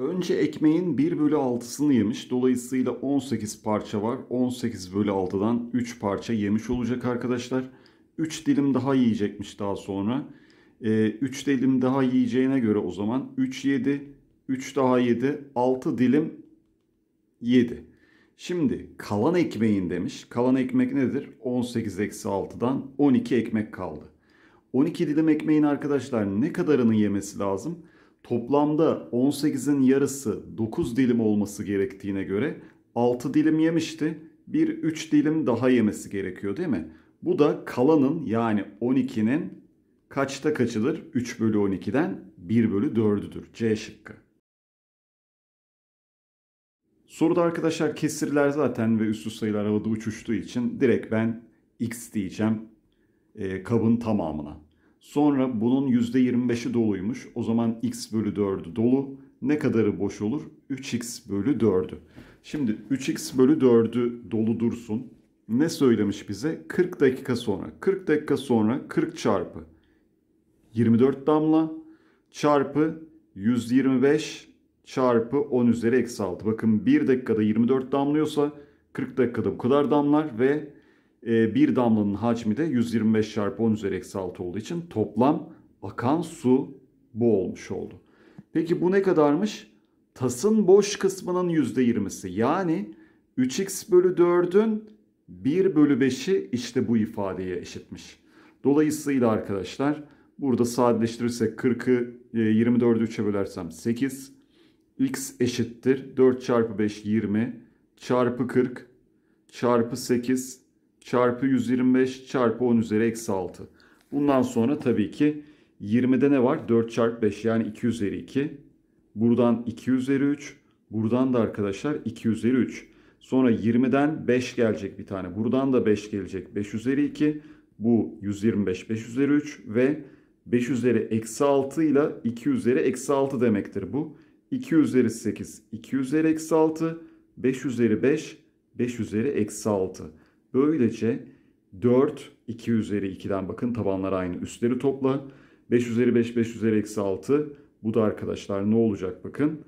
Önce ekmeğin 1 bölü 6'sını yemiş. Dolayısıyla 18 parça var. 18 bölü 6'dan 3 parça yemiş olacak arkadaşlar. 3 dilim daha yiyecekmiş daha sonra. 3 ee, dilim daha yiyeceğine göre o zaman 3 yedi. 3 daha 7. 6 dilim 7. Şimdi kalan ekmeğin demiş. Kalan ekmek nedir? 18 eksi 6'dan 12 ekmek kaldı. 12 dilim ekmeğin arkadaşlar ne kadarını yemesi lazım? Toplamda 18'in yarısı 9 dilim olması gerektiğine göre 6 dilim yemişti. Bir 3 dilim daha yemesi gerekiyor değil mi? Bu da kalanın yani 12'nin kaçta kaçıdır? 3 bölü 12'den 1 bölü 4'üdür. C şıkkı. Soruda arkadaşlar kesirler zaten ve üstü sayılar havada uçuştuğu için direkt ben x diyeceğim e, kabın tamamına. Sonra bunun %25'i doluymuş. O zaman x bölü 4'ü dolu. Ne kadarı boş olur? 3x bölü 4'ü. Şimdi 3x bölü 4'ü dolu dursun. Ne söylemiş bize? 40 dakika sonra. 40 dakika sonra 40 çarpı 24 damla çarpı 125 çarpı 10 üzeri eksi 6. Bakın 1 dakikada 24 damlıyorsa 40 dakikada bu kadar damlar ve e, bir damlanın hacmi de 125 çarpı 10 üzeri eksi 6 olduğu için toplam akan su bu olmuş oldu. Peki bu ne kadarmış? Tasın boş kısmının %20'si yani 3x bölü 4'ün 1 bölü 5'i işte bu ifadeye eşitmiş. Dolayısıyla arkadaşlar burada sadeleştirirsek 40'ı 24'ü 3'e bölersem 8 x eşittir 4 çarpı 5 20 çarpı 40 çarpı 8 çarpı 125 çarpı 10 üzeri eksi 6. Bundan sonra tabii ki 20'de ne var? 4 çarpı 5 yani 2 üzeri 2. Buradan 2 üzeri 3. Buradan da arkadaşlar 2 üzeri 3. Sonra 20'den 5 gelecek bir tane. Buradan da 5 gelecek. 5 üzeri 2. Bu 125 5 üzeri 3 ve 5 üzeri eksi 6 ile 2 üzeri eksi 6 demektir bu. 2 üzeri 8, 2 üzeri eksi 6, 5 üzeri 5, 5 üzeri eksi 6. Böylece 4, 2 üzeri 2'den bakın tabanlar aynı. Üstleri topla. 5 üzeri 5, 5 üzeri eksi 6. Bu da arkadaşlar ne olacak bakın.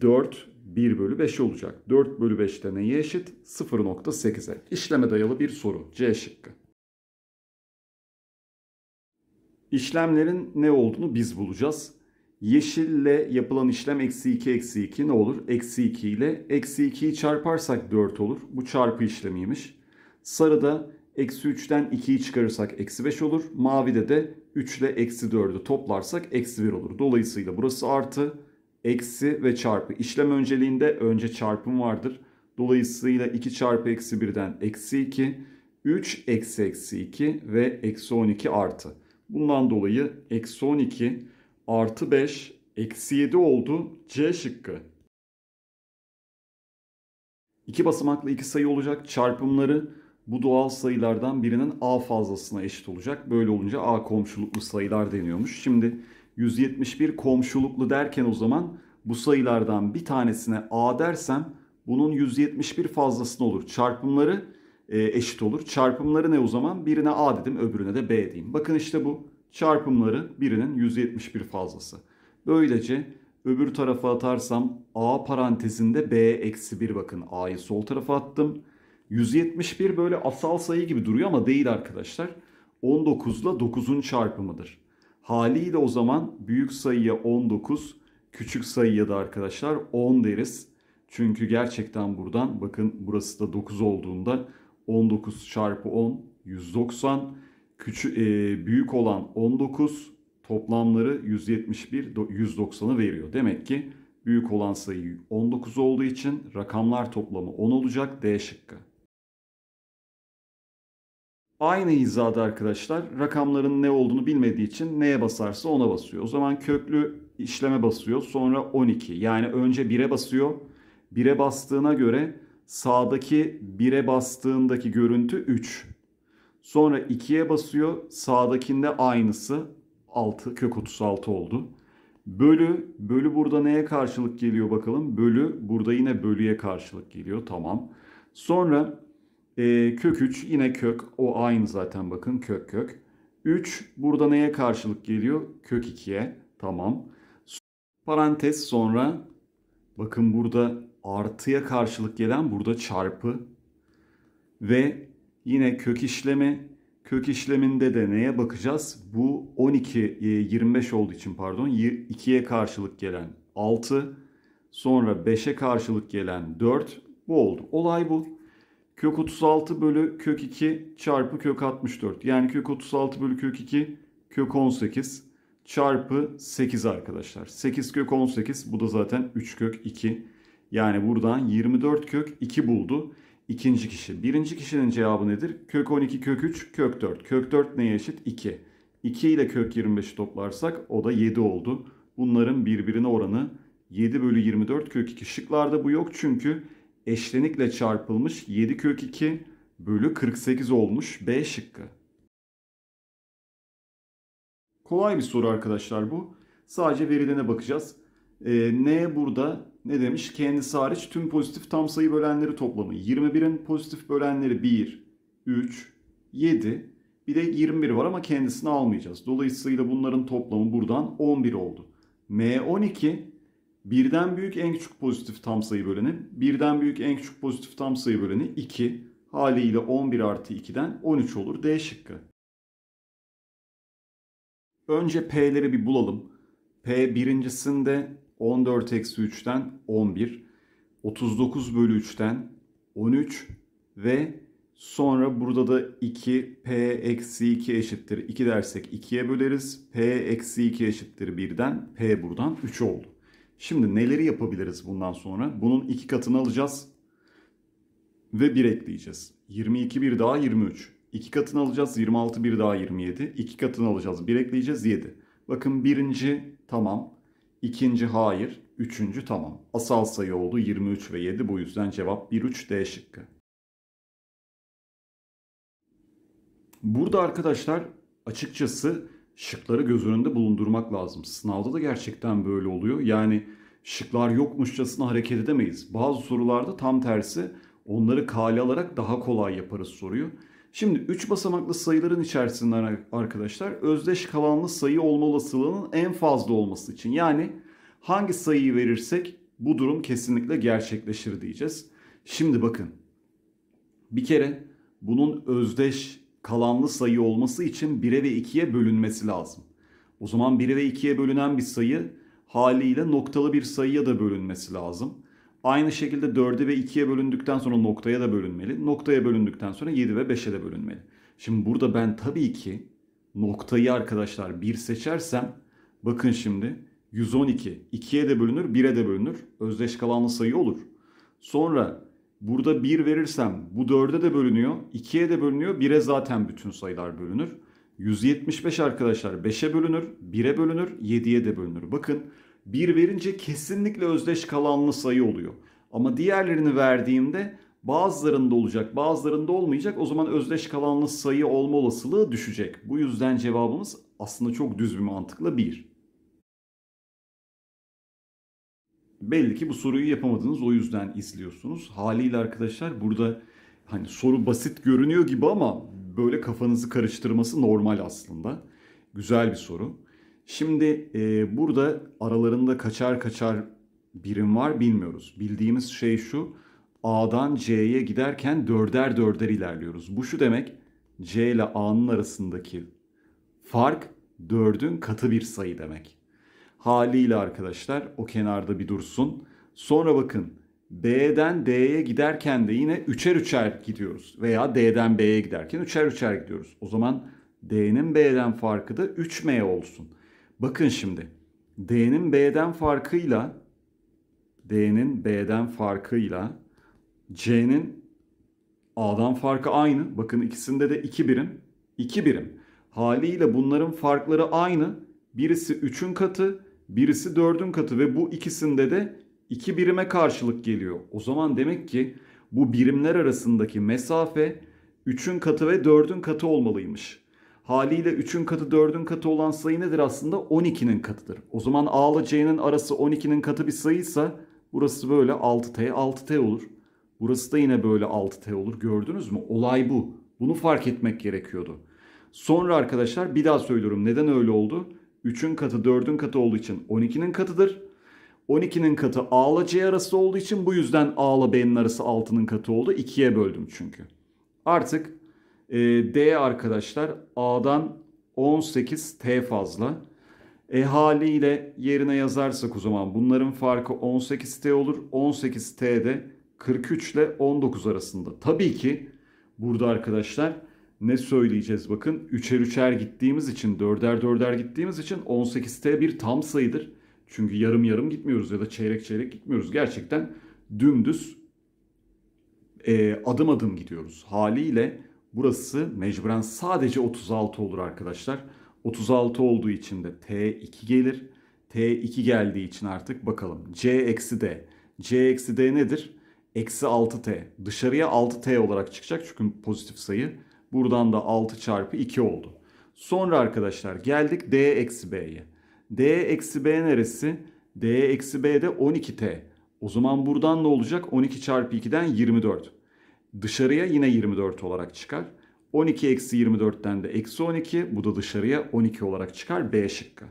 4, 1 bölü 5 olacak. 4 bölü 5 de neye eşit? 0.8'e. İşleme dayalı bir soru. C şıkkı. İşlemlerin ne olduğunu biz bulacağız. Yeşille yapılan işlem eksi 2 eksi 2 ne olur? Eksi 2 ile eksi 2'yi çarparsak 4 olur. Bu çarpı işlemiymiş. Sarıda eksi 3'ten 2'yi çıkarırsak eksi 5 olur. Mavide de 3 ile eksi 4'ü toplarsak eksi 1 olur. Dolayısıyla burası artı, eksi ve çarpı. İşlem önceliğinde önce çarpım vardır. Dolayısıyla 2 çarpı eksi 1'den eksi 2, 3 eksi eksi 2 ve eksi 12 artı. Bundan dolayı eksi 12 artı 5 eksi 7 oldu. C şıkkı. İki basamaklı iki sayı olacak. Çarpımları bu doğal sayılardan birinin a fazlasına eşit olacak. Böyle olunca a komşuluklu sayılar deniyormuş. Şimdi 171 komşuluklu derken o zaman bu sayılardan bir tanesine a dersem bunun 171 fazlasına olur. Çarpımları e, eşit olur. Çarpımları ne o zaman? Birine a dedim öbürüne de b diyeyim. Bakın işte bu çarpımları birinin 171 fazlası. Böylece öbür tarafa atarsam a parantezinde b eksi 1 bakın a'yı sol tarafa attım. 171 böyle asal sayı gibi duruyor ama değil arkadaşlar. 19 ile 9'un çarpımıdır. Haliyle o zaman büyük sayıya 19, küçük sayıya da arkadaşlar 10 deriz. Çünkü gerçekten buradan bakın burası da 9 olduğunda 19 çarpı 10 190 küçük e, büyük olan 19 toplamları 171 190'ı veriyor. Demek ki büyük olan sayı 19 olduğu için rakamlar toplamı 10 olacak D şıkkı. Aynı hizada arkadaşlar rakamların ne olduğunu bilmediği için neye basarsa ona basıyor. O zaman köklü işleme basıyor sonra 12 yani önce 1'e basıyor. 1'e bastığına göre sağdaki 1'e bastığındaki görüntü 3. Sonra 2'ye basıyor. Sağdakinde aynısı 6 kök 36 oldu. Bölü, bölü burada neye karşılık geliyor bakalım. Bölü burada yine bölüye karşılık geliyor. Tamam. Sonra e, kök 3 yine kök. O aynı zaten bakın kök kök. 3 burada neye karşılık geliyor? Kök 2'ye. Tamam. Parantez sonra Bakın burada artıya karşılık gelen burada çarpı ve yine kök işlemi kök işleminde de neye bakacağız? Bu 12 25 olduğu için pardon 2'ye karşılık gelen 6 sonra 5'e karşılık gelen 4 bu oldu. Olay bu. Kök 36 bölü kök 2 çarpı kök 64. Yani kök 36 bölü kök 2 kök 18 çarpı 8 arkadaşlar. 8 kök 18 bu da zaten 3 kök 2. Yani buradan 24 kök 2 buldu. İkinci kişi. Birinci kişinin cevabı nedir? Kök 12 kök 3 kök 4. Kök 4 neye eşit? 2. 2 ile kök 25'i toplarsak o da 7 oldu. Bunların birbirine oranı 7 bölü 24 kök 2. Şıklarda bu yok çünkü eşlenikle çarpılmış 7 kök 2 bölü 48 olmuş B şıkkı. Kolay bir soru arkadaşlar bu. Sadece verilerine bakacağız. Ee, ne burada ne demiş? Kendisi hariç tüm pozitif tam sayı bölenleri toplamı. 21'in pozitif bölenleri 1, 3, 7. Bir de 21 var ama kendisini almayacağız. Dolayısıyla bunların toplamı buradan 11 oldu. M12 birden büyük en küçük pozitif tam sayı böleni. Birden büyük en küçük pozitif tam sayı böleni 2. Haliyle 11 artı 2'den 13 olur. D şıkkı. Önce P'leri bir bulalım. P birincisinde 14 eksi 3'ten 11. 39 bölü 3'ten 13 ve sonra burada da 2 P eksi 2 eşittir 2 dersek 2'ye böleriz. P eksi 2 eşittir 1'den P buradan 3 oldu. Şimdi neleri yapabiliriz bundan sonra? Bunun iki katını alacağız ve 1 ekleyeceğiz. 22 bir daha 23. 2 katını alacağız 26 bir daha 27. 2 katını alacağız 1 ekleyeceğiz 7. Bakın birinci tamam. ikinci hayır. Üçüncü tamam. Asal sayı oldu 23 ve 7 bu yüzden cevap 1 3 D şıkkı. Burada arkadaşlar açıkçası şıkları göz önünde bulundurmak lazım. Sınavda da gerçekten böyle oluyor. Yani şıklar yokmuşçasına hareket edemeyiz. Bazı sorularda tam tersi onları kale alarak daha kolay yaparız soruyu. Şimdi 3 basamaklı sayıların içerisinden arkadaşlar özdeş kalanlı sayı olma olasılığının en fazla olması için yani hangi sayıyı verirsek bu durum kesinlikle gerçekleşir diyeceğiz. Şimdi bakın bir kere bunun özdeş kalanlı sayı olması için 1'e ve 2'ye bölünmesi lazım. O zaman 1'e ve 2'ye bölünen bir sayı haliyle noktalı bir sayıya da bölünmesi lazım. Aynı şekilde 4'e ve 2'ye bölündükten sonra noktaya da bölünmeli. Noktaya bölündükten sonra 7 ve 5'e de bölünmeli. Şimdi burada ben tabii ki noktayı arkadaşlar 1 seçersem bakın şimdi 112 2'ye de bölünür 1'e de bölünür. Özdeş kalanlı sayı olur. Sonra burada 1 verirsem bu 4'e de bölünüyor. 2'ye de bölünüyor. 1'e zaten bütün sayılar bölünür. 175 arkadaşlar 5'e bölünür, 1'e bölünür, 7'ye de bölünür. Bakın 1 verince kesinlikle özdeş kalanlı sayı oluyor. Ama diğerlerini verdiğimde bazılarında olacak bazılarında olmayacak. O zaman özdeş kalanlı sayı olma olasılığı düşecek. Bu yüzden cevabımız aslında çok düz bir mantıkla 1. Belli ki bu soruyu yapamadınız o yüzden izliyorsunuz. Haliyle arkadaşlar burada hani soru basit görünüyor gibi ama böyle kafanızı karıştırması normal aslında. Güzel bir soru. Şimdi e, burada aralarında kaçar kaçar birim var bilmiyoruz. Bildiğimiz şey şu. A'dan C'ye giderken dörder dörder ilerliyoruz. Bu şu demek. C ile A'nın arasındaki fark dördün katı bir sayı demek. Haliyle arkadaşlar o kenarda bir dursun. Sonra bakın B'den D'ye giderken de yine üçer üçer gidiyoruz. Veya D'den B'ye giderken üçer üçer gidiyoruz. O zaman D'nin B'den farkı da 3M olsun. Bakın şimdi D'nin B'den farkıyla D'nin B'den farkıyla C'nin A'dan farkı aynı. Bakın ikisinde de 2 birim. 2 birim. Haliyle bunların farkları aynı. Birisi 3'ün katı, birisi 4'ün katı ve bu ikisinde de 2 birime karşılık geliyor. O zaman demek ki bu birimler arasındaki mesafe 3'ün katı ve 4'ün katı olmalıymış. Haliyle 3'ün katı 4'ün katı olan sayı nedir aslında? 12'nin katıdır. O zaman A ile C'nin arası 12'nin katı bir sayıysa burası böyle 6T 6T olur. Burası da yine böyle 6T olur. Gördünüz mü? Olay bu. Bunu fark etmek gerekiyordu. Sonra arkadaşlar bir daha söylüyorum. Neden öyle oldu? 3'ün katı 4'ün katı olduğu için 12'nin katıdır. 12'nin katı A ile C arası olduğu için bu yüzden A ile B'nin arası 6'nın katı oldu. 2'ye böldüm çünkü. Artık e, D arkadaşlar A'dan 18T fazla. E haliyle yerine yazarsak o zaman bunların farkı 18T olur. 18T de 43 ile 19 arasında. Tabii ki burada arkadaşlar ne söyleyeceğiz bakın. 3'er 3'er gittiğimiz için 4'er 4'er gittiğimiz için 18T bir tam sayıdır. Çünkü yarım yarım gitmiyoruz ya da çeyrek çeyrek gitmiyoruz. Gerçekten dümdüz e, adım adım gidiyoruz. Haliyle burası mecburen sadece 36 olur arkadaşlar. 36 olduğu için de T2 gelir. T2 geldiği için artık bakalım. C eksi D. C eksi D nedir? Eksi 6T. Dışarıya 6T olarak çıkacak çünkü pozitif sayı. Buradan da 6 çarpı 2 oldu. Sonra arkadaşlar geldik D eksi B'ye. D eksi B neresi? D eksi B de 12T. O zaman buradan ne olacak? 12 çarpı 2'den 24. Dışarıya yine 24 olarak çıkar. 12 eksi 24'ten de eksi 12. Bu da dışarıya 12 olarak çıkar. B şıkkı.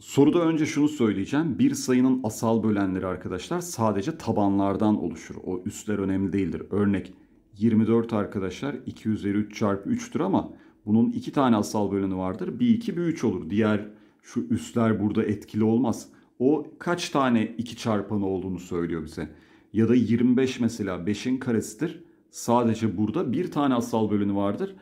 Soruda önce şunu söyleyeceğim. Bir sayının asal bölenleri arkadaşlar sadece tabanlardan oluşur. O üstler önemli değildir. Örnek 24 arkadaşlar 2 üzeri 3 çarpı 3'tür ama bunun iki tane asal böleni vardır. Bir 2 bir 3 olur. Diğer şu üstler burada etkili olmaz. O kaç tane 2 çarpanı olduğunu söylüyor bize. Ya da 25 mesela 5'in karesidir. Sadece burada bir tane asal böleni vardır.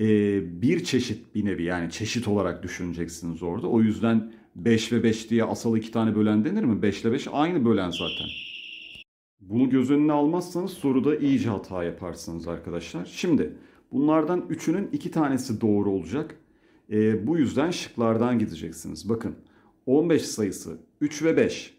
Ee, bir çeşit bir nevi yani çeşit olarak düşüneceksiniz orada. O yüzden 5 ve 5 diye asal iki tane bölen denir mi? 5 ile 5 aynı bölen zaten. Bunu göz önüne almazsanız soruda iyice hata yaparsınız arkadaşlar. Şimdi bunlardan üçünün iki tanesi doğru olacak. Ee, bu yüzden şıklardan gideceksiniz. Bakın 15 sayısı 3 ve 5.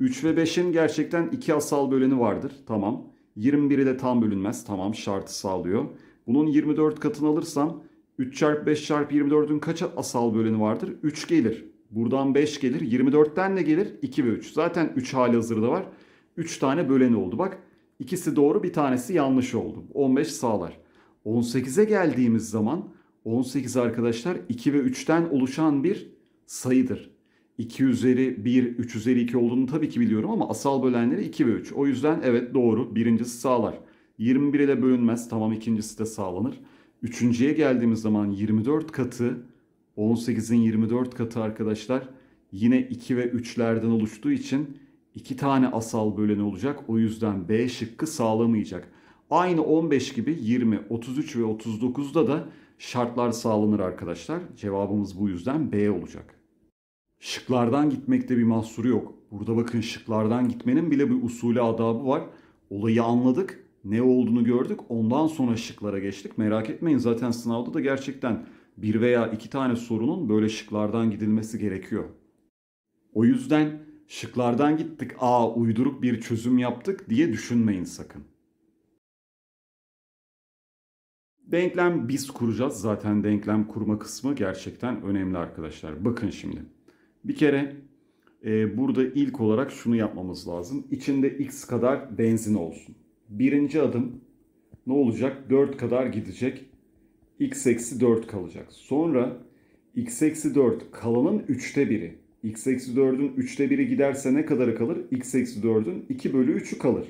3 ve 5'in gerçekten iki asal böleni vardır. Tamam. 21'i de tam bölünmez. Tamam şartı sağlıyor. Bunun 24 katını alırsam 3 çarpı 5 çarpı 24'ün kaç asal böleni vardır? 3 gelir. Buradan 5 gelir. 24'ten ne gelir? 2 ve 3. Zaten 3 hali hazırda var. 3 tane böleni oldu. Bak ikisi doğru bir tanesi yanlış oldu. 15 sağlar. 18'e geldiğimiz zaman 18 arkadaşlar 2 ve 3'ten oluşan bir sayıdır. 2 üzeri 1, 3 üzeri 2 olduğunu tabii ki biliyorum ama asal bölenleri 2 ve 3. O yüzden evet doğru. Birincisi sağlar. 21 ile bölünmez. Tamam ikincisi de sağlanır. Üçüncüye geldiğimiz zaman 24 katı 18'in 24 katı arkadaşlar yine 2 ve 3'lerden oluştuğu için 2 tane asal böleni olacak. O yüzden B şıkkı sağlamayacak. Aynı 15 gibi 20, 33 ve 39'da da şartlar sağlanır arkadaşlar. Cevabımız bu yüzden B olacak. Şıklardan gitmekte bir mahsuru yok. Burada bakın şıklardan gitmenin bile bir usulü adabı var. Olayı anladık, ne olduğunu gördük. Ondan sonra şıklara geçtik. Merak etmeyin zaten sınavda da gerçekten bir veya iki tane sorunun böyle şıklardan gidilmesi gerekiyor. O yüzden şıklardan gittik, aa uyduruk bir çözüm yaptık diye düşünmeyin sakın. Denklem biz kuracağız. Zaten denklem kurma kısmı gerçekten önemli arkadaşlar. Bakın şimdi. Bir kere e, burada ilk olarak şunu yapmamız lazım. İçinde x kadar benzin olsun. Birinci adım ne olacak? 4 kadar gidecek. x eksi 4 kalacak. Sonra x eksi 4 kalanın 3'te biri. X eksi 4'ün 3'te biri giderse ne kadarı kalır? x eksi 4'ün 2 bölü 3'ü kalır.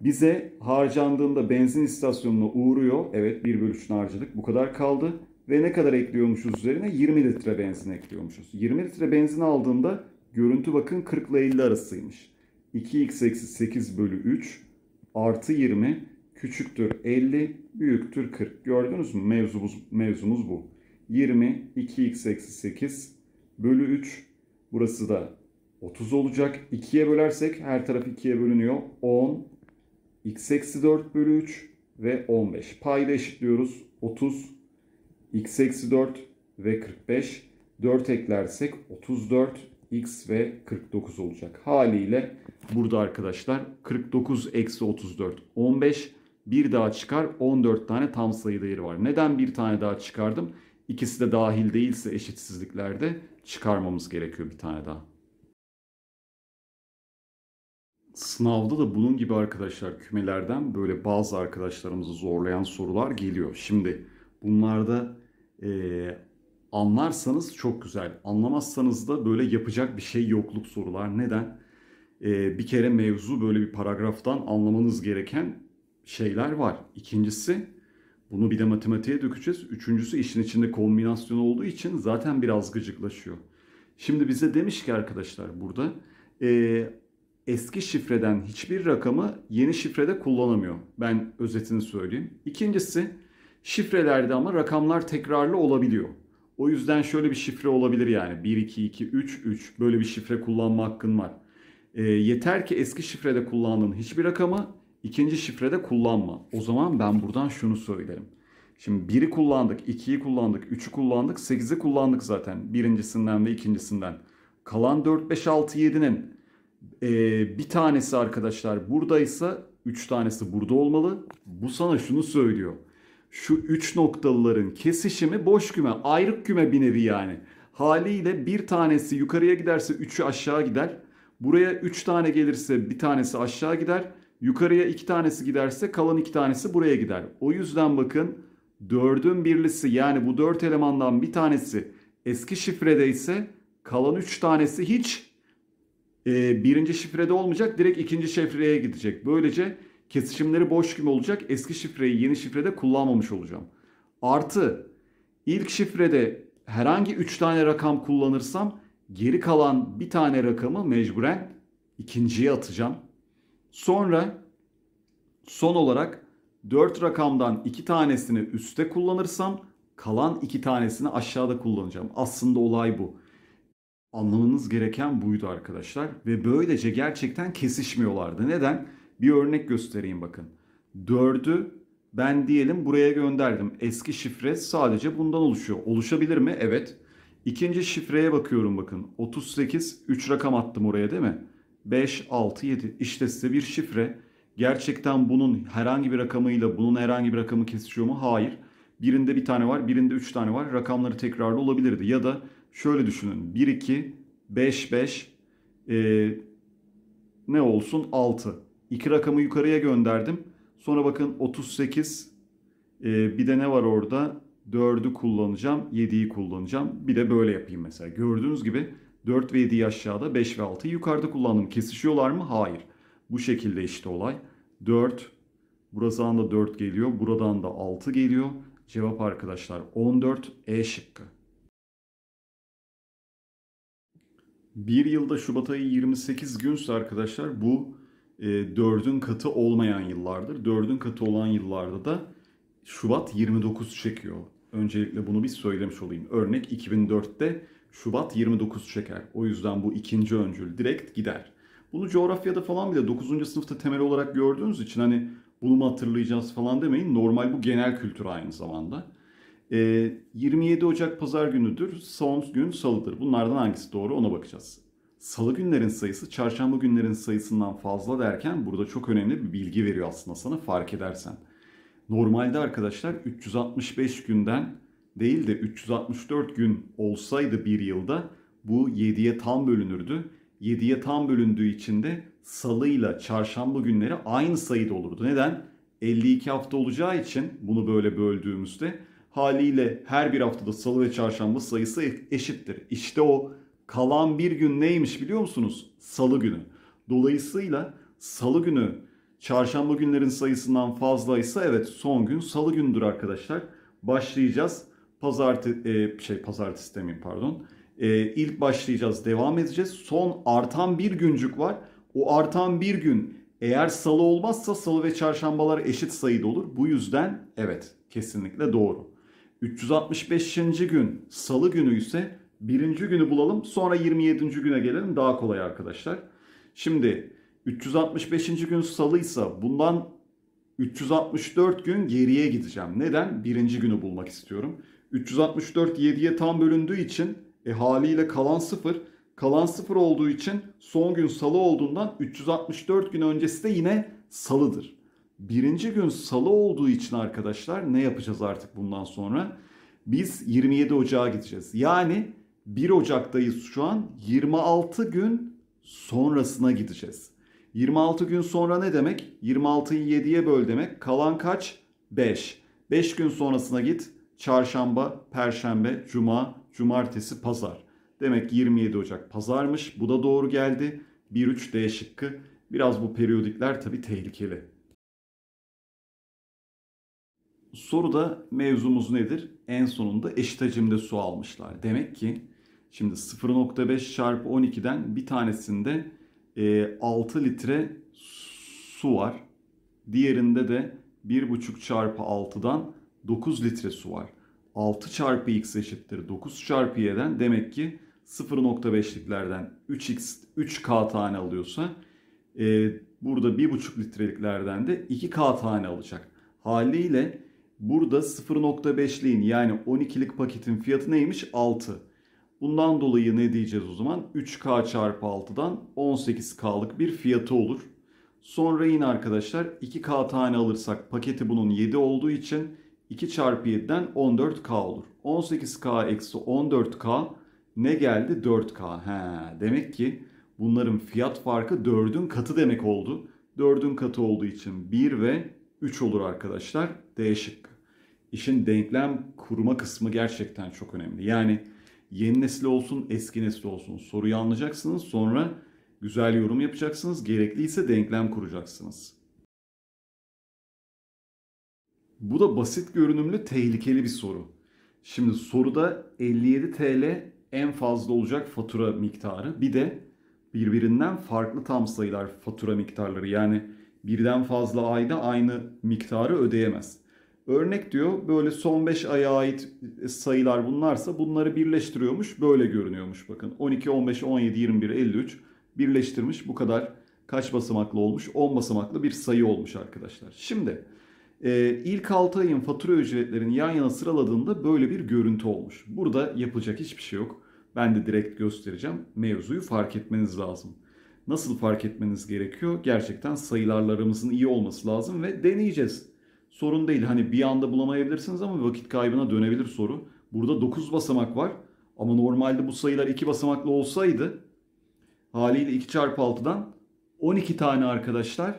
Bize harcandığında benzin istasyonuna uğruyor. Evet 1 bölü 3'ünü harcadık. Bu kadar kaldı. Ve ne kadar ekliyormuşuz üzerine? 20 litre benzin ekliyormuşuz. 20 litre benzin aldığında görüntü bakın 40 ile 50 arasıymış. 2x eksi 8 bölü 3 artı 20 küçüktür 50 büyüktür 40. Gördünüz mü? Mevzumuz, mevzumuz bu. 20 2x eksi 8 bölü 3 burası da 30 olacak. 2'ye bölersek her taraf 2'ye bölünüyor. 10 x eksi 4 bölü 3 ve 15. Payda eşitliyoruz. 30 x eksi 4 ve 45. 4 eklersek 34 x ve 49 olacak. Haliyle burada arkadaşlar 49 eksi 34 15 bir daha çıkar 14 tane tam sayı değeri var. Neden bir tane daha çıkardım? İkisi de dahil değilse eşitsizliklerde çıkarmamız gerekiyor bir tane daha. Sınavda da bunun gibi arkadaşlar kümelerden böyle bazı arkadaşlarımızı zorlayan sorular geliyor. Şimdi bunlarda e, Anlarsanız çok güzel. Anlamazsanız da böyle yapacak bir şey yokluk sorular. Neden? Ee, bir kere mevzu böyle bir paragraftan anlamanız gereken şeyler var. İkincisi bunu bir de matematiğe dökeceğiz. Üçüncüsü işin içinde kombinasyon olduğu için zaten biraz gıcıklaşıyor. Şimdi bize demiş ki arkadaşlar burada e, eski şifreden hiçbir rakamı yeni şifrede kullanamıyor. Ben özetini söyleyeyim. İkincisi şifrelerde ama rakamlar tekrarlı olabiliyor. O yüzden şöyle bir şifre olabilir yani 1, 2, 2, 3, 3 böyle bir şifre kullanma hakkın var. E, yeter ki eski şifrede kullandığın hiçbir rakamı ikinci şifrede kullanma. O zaman ben buradan şunu söylerim. Şimdi 1'i kullandık, 2'yi kullandık, 3'ü kullandık, 8'i kullandık zaten birincisinden ve ikincisinden. Kalan 4, 5, 6, 7'nin e, bir tanesi arkadaşlar buradaysa 3 tanesi burada olmalı. Bu sana şunu söylüyor. Şu 3 noktalıların kesişimi boş küme, ayrık küme bir nevi yani. Haliyle bir tanesi yukarıya giderse 3'ü aşağı gider. Buraya 3 tane gelirse bir tanesi aşağı gider. Yukarıya 2 tanesi giderse kalan 2 tanesi buraya gider. O yüzden bakın 4'ün birlisi yani bu 4 elemandan bir tanesi eski şifrede ise kalan 3 tanesi hiç e, birinci şifrede olmayacak. Direkt ikinci şifreye gidecek. Böylece kesişimleri boş gibi olacak. Eski şifreyi yeni şifrede kullanmamış olacağım. Artı ilk şifrede herhangi 3 tane rakam kullanırsam geri kalan bir tane rakamı mecburen ikinciye atacağım. Sonra son olarak 4 rakamdan 2 tanesini üste kullanırsam kalan 2 tanesini aşağıda kullanacağım. Aslında olay bu. Anlamanız gereken buydu arkadaşlar ve böylece gerçekten kesişmiyorlardı. Neden? Bir örnek göstereyim bakın. 4'ü ben diyelim buraya gönderdim. Eski şifre sadece bundan oluşuyor. Oluşabilir mi? Evet. İkinci şifreye bakıyorum bakın. 38 3 rakam attım oraya değil mi? 5 6 7 İşte size bir şifre. Gerçekten bunun herhangi bir rakamıyla bunun herhangi bir rakamı kesişiyor mu? Hayır. Birinde bir tane var, birinde 3 tane var. Rakamları tekrarlı olabilirdi. Ya da şöyle düşünün. 1 2 5 5 e, ne olsun 6. İki rakamı yukarıya gönderdim. Sonra bakın 38 e, bir de ne var orada? 4'ü kullanacağım, 7'yi kullanacağım. Bir de böyle yapayım mesela. Gördüğünüz gibi 4 ve 7'yi aşağıda, 5 ve 6'yı yukarıda kullandım. Kesişiyorlar mı? Hayır. Bu şekilde işte olay. 4, buradan da 4 geliyor, buradan da 6 geliyor. Cevap arkadaşlar 14 E şıkkı. Bir yılda Şubat ayı 28 günse arkadaşlar bu e, 4'ün katı olmayan yıllardır. 4'ün katı olan yıllarda da Şubat 29 çekiyor. Öncelikle bunu bir söylemiş olayım. Örnek 2004'te Şubat 29 çeker. O yüzden bu ikinci öncül direkt gider. Bunu coğrafyada falan bile 9. sınıfta temel olarak gördüğünüz için hani bunu mu hatırlayacağız falan demeyin. Normal bu genel kültür aynı zamanda. Ee, 27 Ocak pazar günüdür. Son gün salıdır. Bunlardan hangisi doğru ona bakacağız. Salı günlerin sayısı çarşamba günlerin sayısından fazla derken burada çok önemli bir bilgi veriyor aslında sana fark edersen. Normalde arkadaşlar 365 günden değil de 364 gün olsaydı bir yılda bu 7'ye tam bölünürdü. 7'ye tam bölündüğü için de salıyla çarşamba günleri aynı sayıda olurdu. Neden? 52 hafta olacağı için bunu böyle böldüğümüzde haliyle her bir haftada salı ve çarşamba sayısı eşittir. İşte o kalan bir gün neymiş biliyor musunuz? Salı günü. Dolayısıyla salı günü çarşamba günlerin sayısından fazlaysa evet son gün salı gündür arkadaşlar. Başlayacağız. Pazartesi e, şey pazartesi demeyeyim pardon. E, ilk başlayacağız, devam edeceğiz. Son artan bir güncük var. O artan bir gün eğer salı olmazsa salı ve çarşambalar eşit sayıda olur. Bu yüzden evet kesinlikle doğru. 365. gün salı günü ise birinci günü bulalım sonra 27. güne gelelim daha kolay arkadaşlar. Şimdi 365. gün salıysa bundan 364 gün geriye gideceğim. Neden? Birinci günü bulmak istiyorum. 364 7'ye tam bölündüğü için e, haliyle kalan 0. Kalan 0 olduğu için son gün salı olduğundan 364 gün öncesi de yine salıdır. Birinci gün salı olduğu için arkadaşlar ne yapacağız artık bundan sonra? Biz 27 Ocağa gideceğiz. Yani 1 Ocak'tayız şu an. 26 gün sonrasına gideceğiz. 26 gün sonra ne demek? 26'yı 7'ye böl demek. Kalan kaç? 5. 5 gün sonrasına git. Çarşamba, Perşembe, Cuma, cumartesi, pazar. Demek ki 27 Ocak pazarmış. Bu da doğru geldi. 1-3 D şıkkı. Biraz bu periyodikler tabii tehlikeli. Soruda mevzumuz nedir? En sonunda eşit hacimde su almışlar. Demek ki şimdi 0.5 çarpı 12'den bir tanesinde 6 e, litre su var. Diğerinde de 1.5 çarpı 6'dan 9 litre su var. 6 çarpı x eşittir 9 çarpı y'den demek ki 0.5'liklerden 3x 3k tane alıyorsa e, burada 1.5 litreliklerden de 2k tane alacak. Haliyle burada 0.5'liğin yani 12'lik paketin fiyatı neymiş? 6. Bundan dolayı ne diyeceğiz o zaman? 3k çarpı 6'dan 18k'lık bir fiyatı olur. Sonra yine arkadaşlar 2k tane alırsak paketi bunun 7 olduğu için 2 çarpı 7'den 14k olur. 18k eksi 14k ne geldi? 4k. He, demek ki bunların fiyat farkı 4'ün katı demek oldu. 4'ün katı olduğu için 1 ve 3 olur arkadaşlar. D şıkkı. İşin denklem kurma kısmı gerçekten çok önemli. Yani yeni nesil olsun, eski nesil olsun soruyu anlayacaksınız. Sonra güzel yorum yapacaksınız. Gerekliyse denklem kuracaksınız. Bu da basit görünümlü tehlikeli bir soru. Şimdi soruda 57 TL en fazla olacak fatura miktarı. Bir de birbirinden farklı tam sayılar fatura miktarları. Yani birden fazla ayda aynı miktarı ödeyemez. Örnek diyor böyle son 5 aya ait sayılar bunlarsa bunları birleştiriyormuş. Böyle görünüyormuş bakın. 12, 15, 17, 21, 53 birleştirmiş. Bu kadar kaç basamaklı olmuş? 10 basamaklı bir sayı olmuş arkadaşlar. Şimdi e, ilk 6 ayın fatura ücretlerini yan yana sıraladığında böyle bir görüntü olmuş. Burada yapacak hiçbir şey yok. Ben de direkt göstereceğim. Mevzuyu fark etmeniz lazım. Nasıl fark etmeniz gerekiyor? Gerçekten sayılarlarımızın iyi olması lazım ve deneyeceğiz. Sorun değil. Hani bir anda bulamayabilirsiniz ama vakit kaybına dönebilir soru. Burada 9 basamak var. Ama normalde bu sayılar 2 basamaklı olsaydı haliyle 2 çarpı 6'dan 12 tane arkadaşlar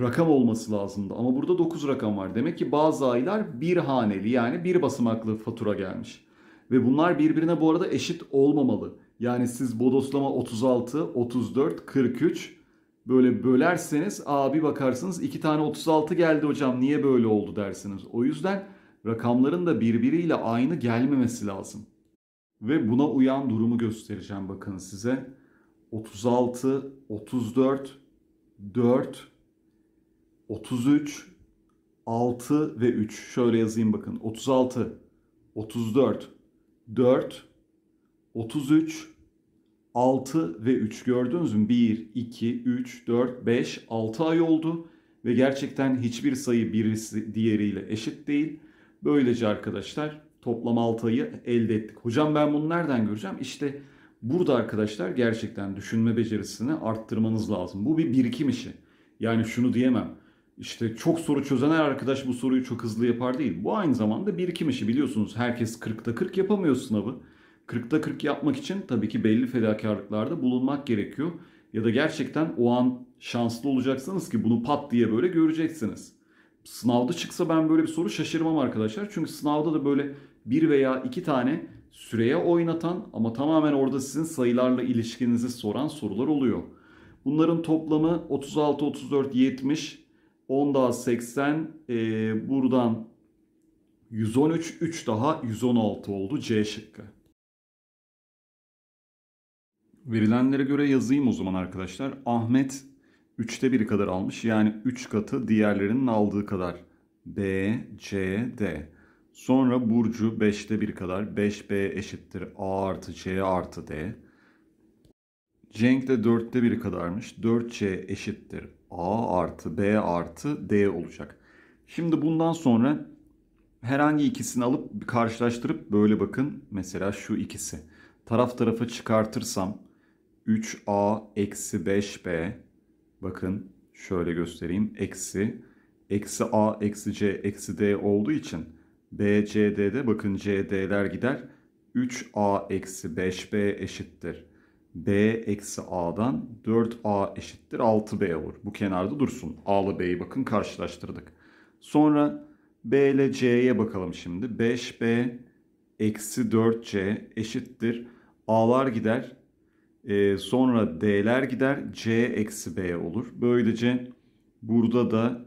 rakam olması lazımdı. Ama burada 9 rakam var. Demek ki bazı aylar bir haneli yani bir basamaklı fatura gelmiş. Ve bunlar birbirine bu arada eşit olmamalı. Yani siz bodoslama 36, 34, 43 böyle bölerseniz abi bakarsınız iki tane 36 geldi hocam niye böyle oldu dersiniz. O yüzden rakamların da birbiriyle aynı gelmemesi lazım. Ve buna uyan durumu göstereceğim bakın size. 36, 34, 4, 33, 6 ve 3. Şöyle yazayım bakın. 36, 34, 4, 33, 6 ve 3 gördünüz mü? 1, 2, 3, 4, 5, 6 ay oldu. Ve gerçekten hiçbir sayı birisi diğeriyle eşit değil. Böylece arkadaşlar toplam 6 ayı elde ettik. Hocam ben bunu nereden göreceğim? İşte burada arkadaşlar gerçekten düşünme becerisini arttırmanız lazım. Bu bir birikim işi. Yani şunu diyemem. İşte çok soru çözen her arkadaş bu soruyu çok hızlı yapar değil. Bu aynı zamanda birikim işi biliyorsunuz. Herkes 40'ta 40 yapamıyor sınavı. 40'ta 40 yapmak için tabii ki belli fedakarlıklarda bulunmak gerekiyor. Ya da gerçekten o an şanslı olacaksınız ki bunu pat diye böyle göreceksiniz. Sınavda çıksa ben böyle bir soru şaşırmam arkadaşlar. Çünkü sınavda da böyle bir veya iki tane süreye oynatan ama tamamen orada sizin sayılarla ilişkinizi soran sorular oluyor. Bunların toplamı 36, 34, 70, 10 daha 80, e, buradan 113, 3 daha 116 oldu C şıkkı. Verilenlere göre yazayım o zaman arkadaşlar. Ahmet 3'te 1 kadar almış. Yani 3 katı diğerlerinin aldığı kadar. B, C, D. Sonra Burcu 5'te 1 kadar. 5B eşittir A artı C artı D. Cenk de 4'te 1 kadarmış. 4C eşittir A artı B artı D olacak. Şimdi bundan sonra herhangi ikisini alıp karşılaştırıp böyle bakın. Mesela şu ikisi. Taraf tarafa çıkartırsam 3a eksi 5b bakın şöyle göstereyim eksi eksi a eksi c eksi d olduğu için b c d'de bakın c d'ler gider 3a eksi 5b eşittir b eksi a'dan 4a eşittir 6b olur. Bu kenarda dursun. a ile b'yi bakın karşılaştırdık. Sonra b ile c'ye bakalım şimdi. 5b eksi 4C eşittir. A'lar gider. Ee, sonra D'ler gider. C eksi B olur. Böylece burada da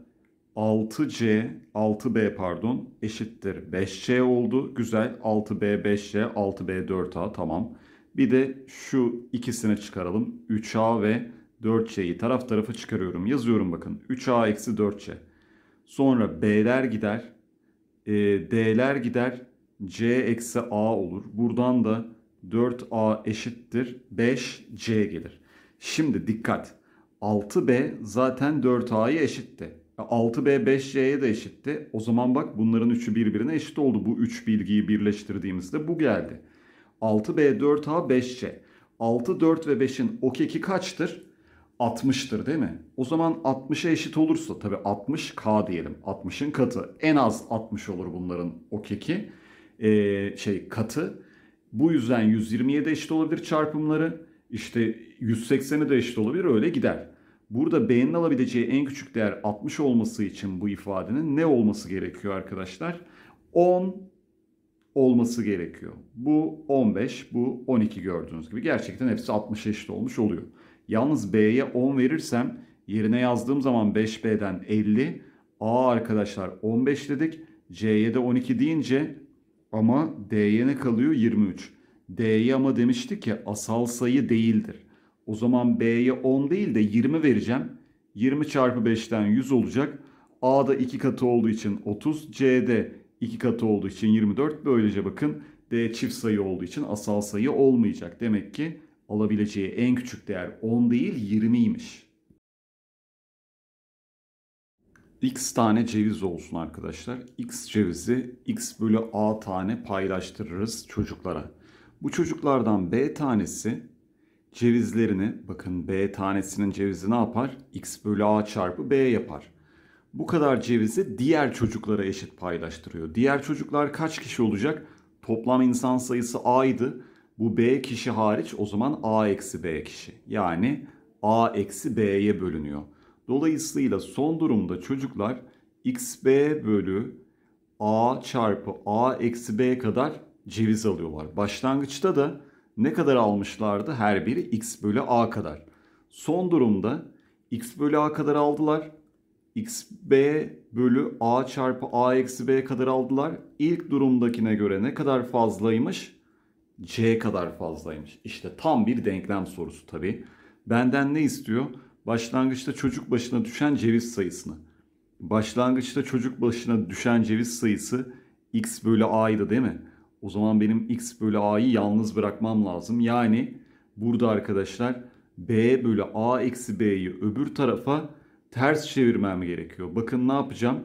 6C, 6B pardon eşittir 5C oldu. Güzel. 6B, 5C, 6B, 4A tamam. Bir de şu ikisini çıkaralım. 3A ve 4C'yi taraf tarafa çıkarıyorum. Yazıyorum bakın. 3A eksi 4C. Sonra B'ler gider. E, D'ler gider. C eksi A olur. Buradan da 4A eşittir 5C gelir. Şimdi dikkat. 6B zaten 4A'ya eşitti. 6B 5C'ye de eşitti. O zaman bak bunların üçü birbirine eşit oldu. Bu üç bilgiyi birleştirdiğimizde bu geldi. 6B 4A 5C. 6, 4 ve 5'in ok eki kaçtır? 60'tır değil mi? O zaman 60'a eşit olursa tabii 60K diyelim. 60'ın katı. En az 60 olur bunların ok eki. Ee, şey katı. Bu yüzden 127 eşit olabilir çarpımları. İşte 180'e de eşit olabilir öyle gider. Burada B'nin alabileceği en küçük değer 60 olması için bu ifadenin ne olması gerekiyor arkadaşlar? 10 olması gerekiyor. Bu 15, bu 12 gördüğünüz gibi. Gerçekten hepsi 60 eşit olmuş oluyor. Yalnız B'ye 10 verirsem yerine yazdığım zaman 5B'den 50. A arkadaşlar 15 dedik. C'ye de 12 deyince ama D'ye ne kalıyor? 23. D'ye ama demiştik ki asal sayı değildir. O zaman B'ye 10 değil de 20 vereceğim. 20 çarpı 5'ten 100 olacak. A'da 2 katı olduğu için 30. C'de 2 katı olduğu için 24. Böylece bakın D çift sayı olduğu için asal sayı olmayacak. Demek ki alabileceği en küçük değer 10 değil 20'ymiş. X tane ceviz olsun arkadaşlar. X cevizi X bölü A tane paylaştırırız çocuklara. Bu çocuklardan B tanesi cevizlerini bakın B tanesinin cevizi ne yapar? X bölü A çarpı B yapar. Bu kadar cevizi diğer çocuklara eşit paylaştırıyor. Diğer çocuklar kaç kişi olacak? Toplam insan sayısı A'ydı. Bu B kişi hariç o zaman A eksi B kişi. Yani A eksi B'ye bölünüyor. Dolayısıyla son durumda çocuklar XB bölü A çarpı A eksi B kadar ceviz alıyorlar. Başlangıçta da ne kadar almışlardı? Her biri X bölü A kadar. Son durumda X bölü A kadar aldılar. XB bölü A çarpı A eksi B kadar aldılar. İlk durumdakine göre ne kadar fazlaymış? C kadar fazlaymış. İşte tam bir denklem sorusu tabii. Benden ne istiyor? Başlangıçta çocuk başına düşen ceviz sayısını. Başlangıçta çocuk başına düşen ceviz sayısı x bölü a'ydı değil mi? O zaman benim x bölü a'yı yalnız bırakmam lazım. Yani burada arkadaşlar b bölü a eksi b'yi öbür tarafa ters çevirmem gerekiyor. Bakın ne yapacağım?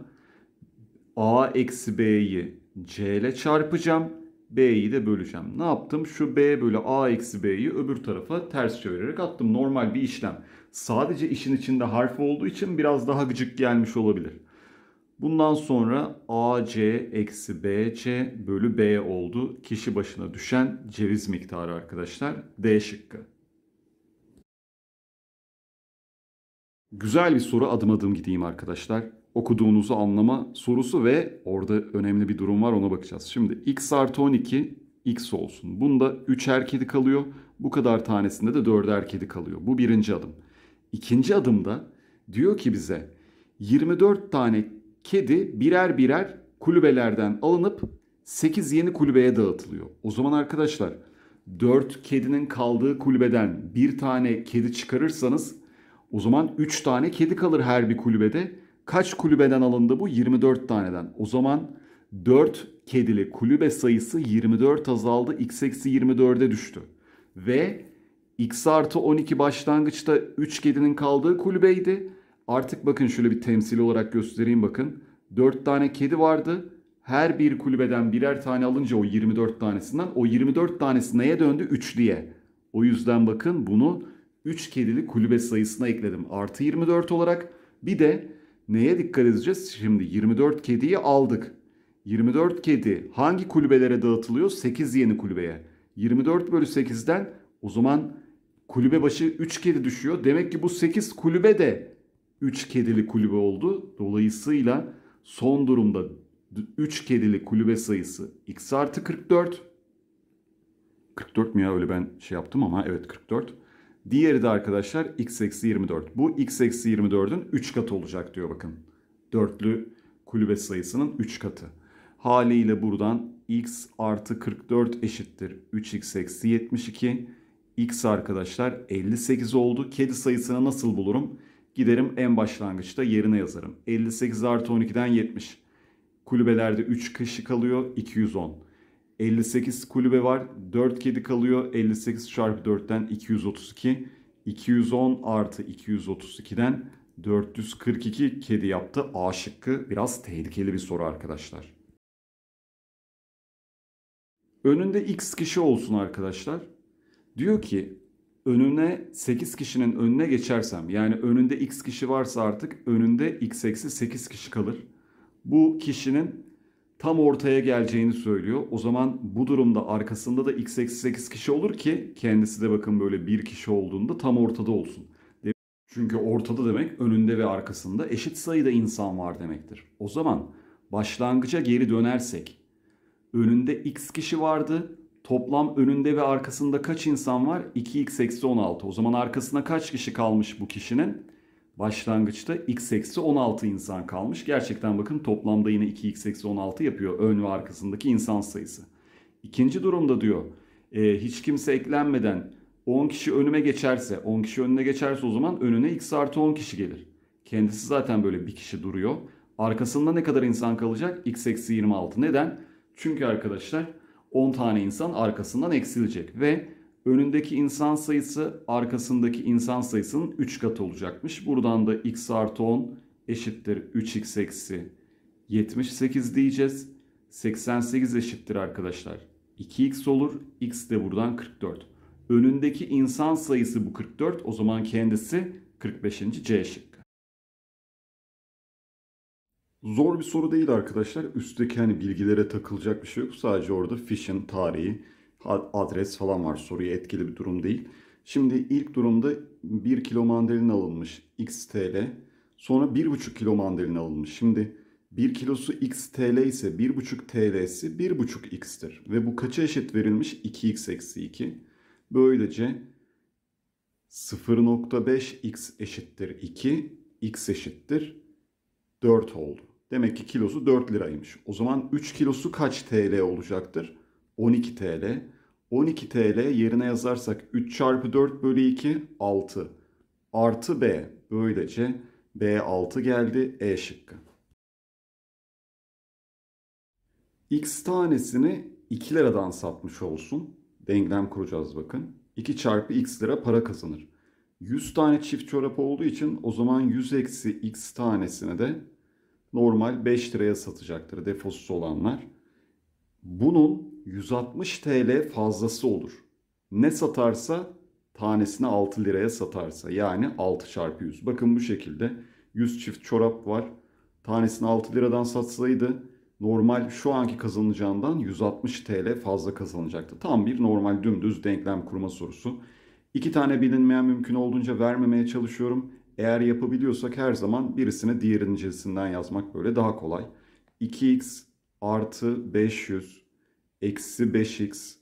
a eksi b'yi c ile çarpacağım. B'yi de böleceğim. Ne yaptım? Şu B bölü A eksi B'yi öbür tarafa ters çevirerek attım. Normal bir işlem. Sadece işin içinde harf olduğu için biraz daha gıcık gelmiş olabilir. Bundan sonra AC eksi BC bölü B oldu. Kişi başına düşen ceviz miktarı arkadaşlar. D şıkkı. Güzel bir soru adım adım gideyim arkadaşlar. Okuduğunuzu anlama sorusu ve orada önemli bir durum var ona bakacağız. Şimdi x artı 12 x olsun. Bunda 3'er kedi kalıyor. Bu kadar tanesinde de 4'er kedi kalıyor. Bu birinci adım. İkinci adımda diyor ki bize 24 tane kedi birer birer kulübelerden alınıp 8 yeni kulübeye dağıtılıyor. O zaman arkadaşlar 4 kedinin kaldığı kulübeden bir tane kedi çıkarırsanız o zaman 3 tane kedi kalır her bir kulübede. Kaç kulübeden alındı bu? 24 taneden. O zaman 4 kedili kulübe sayısı 24 azaldı. X eksi 24'e düştü. Ve X artı 12 başlangıçta 3 kedinin kaldığı kulübeydi. Artık bakın şöyle bir temsili olarak göstereyim bakın. 4 tane kedi vardı. Her bir kulübeden birer tane alınca o 24 tanesinden o 24 tanesi neye döndü? 3 diye. O yüzden bakın bunu 3 kedili kulübe sayısına ekledim. Artı 24 olarak bir de neye dikkat edeceğiz? Şimdi 24 kediyi aldık. 24 kedi hangi kulübelere dağıtılıyor? 8 yeni kulübeye. 24 bölü 8'den o zaman kulübe başı 3 kedi düşüyor. Demek ki bu 8 kulübe de 3 kedili kulübe oldu. Dolayısıyla son durumda 3 kedili kulübe sayısı x artı 44. 44 mi ya öyle ben şey yaptım ama evet 44. Diğeri de arkadaşlar x eksi 24. Bu x eksi 24'ün 3 katı olacak diyor bakın. Dörtlü kulübe sayısının 3 katı. Haliyle buradan x artı 44 eşittir 3x eksi 72. x arkadaşlar 58 oldu. Kedi sayısını nasıl bulurum? Giderim en başlangıçta yerine yazarım. 58 artı 12'den 70. Kulübelerde 3 kişi kalıyor 210. 58 kulübe var 4 kedi kalıyor. 58 çarpı 4'ten 232. 210 artı 232'den 442 kedi yaptı. A şıkkı biraz tehlikeli bir soru arkadaşlar. Önünde x kişi olsun arkadaşlar. Diyor ki önüne 8 kişinin önüne geçersem yani önünde x kişi varsa artık önünde x eksi 8 kişi kalır. Bu kişinin tam ortaya geleceğini söylüyor. O zaman bu durumda arkasında da x eksi 8 kişi olur ki kendisi de bakın böyle bir kişi olduğunda tam ortada olsun. Çünkü ortada demek önünde ve arkasında eşit sayıda insan var demektir. O zaman başlangıca geri dönersek önünde x kişi vardı. Toplam önünde ve arkasında kaç insan var? 2x eksi 16. O zaman arkasına kaç kişi kalmış bu kişinin? Başlangıçta x eksi 16 insan kalmış. Gerçekten bakın toplamda yine 2x eksi 16 yapıyor ön ve arkasındaki insan sayısı. İkinci durumda diyor e, hiç kimse eklenmeden 10 kişi önüme geçerse 10 kişi önüne geçerse o zaman önüne x artı 10 kişi gelir. Kendisi zaten böyle bir kişi duruyor. Arkasında ne kadar insan kalacak? x eksi 26. Neden? Çünkü arkadaşlar 10 tane insan arkasından eksilecek ve önündeki insan sayısı arkasındaki insan sayısının 3 katı olacakmış. Buradan da x artı 10 eşittir 3x eksi 78 diyeceğiz. 88 eşittir arkadaşlar. 2x olur. x de buradan 44. Önündeki insan sayısı bu 44. O zaman kendisi 45. C şıkkı. Zor bir soru değil arkadaşlar. Üstteki hani bilgilere takılacak bir şey yok. Sadece orada fişin tarihi, adres falan var. Soruya etkili bir durum değil. Şimdi ilk durumda 1 kilo mandalina alınmış x TL. Sonra 1,5 kilo mandalina alınmış. Şimdi 1 kilosu x TL ise 1,5 TL'si 1,5 x'tir. Ve bu kaça eşit verilmiş? 2x eksi 2. Böylece 0.5 x eşittir 2, x eşittir 4 oldu. Demek ki kilosu 4 liraymış. O zaman 3 kilosu kaç TL olacaktır? 12 TL. 12 TL yerine yazarsak 3 çarpı 4 bölü 2 6. Artı B. Böylece B 6 geldi. E şıkkı. X tanesini 2 liradan satmış olsun. Denklem kuracağız bakın. 2 çarpı x lira para kazanır. 100 tane çift çorap olduğu için o zaman 100 eksi x tanesini de normal 5 liraya satacaktır defosuz olanlar. Bunun 160 TL fazlası olur. Ne satarsa tanesini 6 liraya satarsa yani 6 çarpı 100. Bakın bu şekilde 100 çift çorap var. Tanesini 6 liradan satsaydı normal şu anki kazanacağından 160 TL fazla kazanacaktı. Tam bir normal dümdüz denklem kurma sorusu. İki tane bilinmeyen mümkün olduğunca vermemeye çalışıyorum. Eğer yapabiliyorsak her zaman birisini diğerinin cinsinden yazmak böyle daha kolay. 2x artı 500 eksi 5x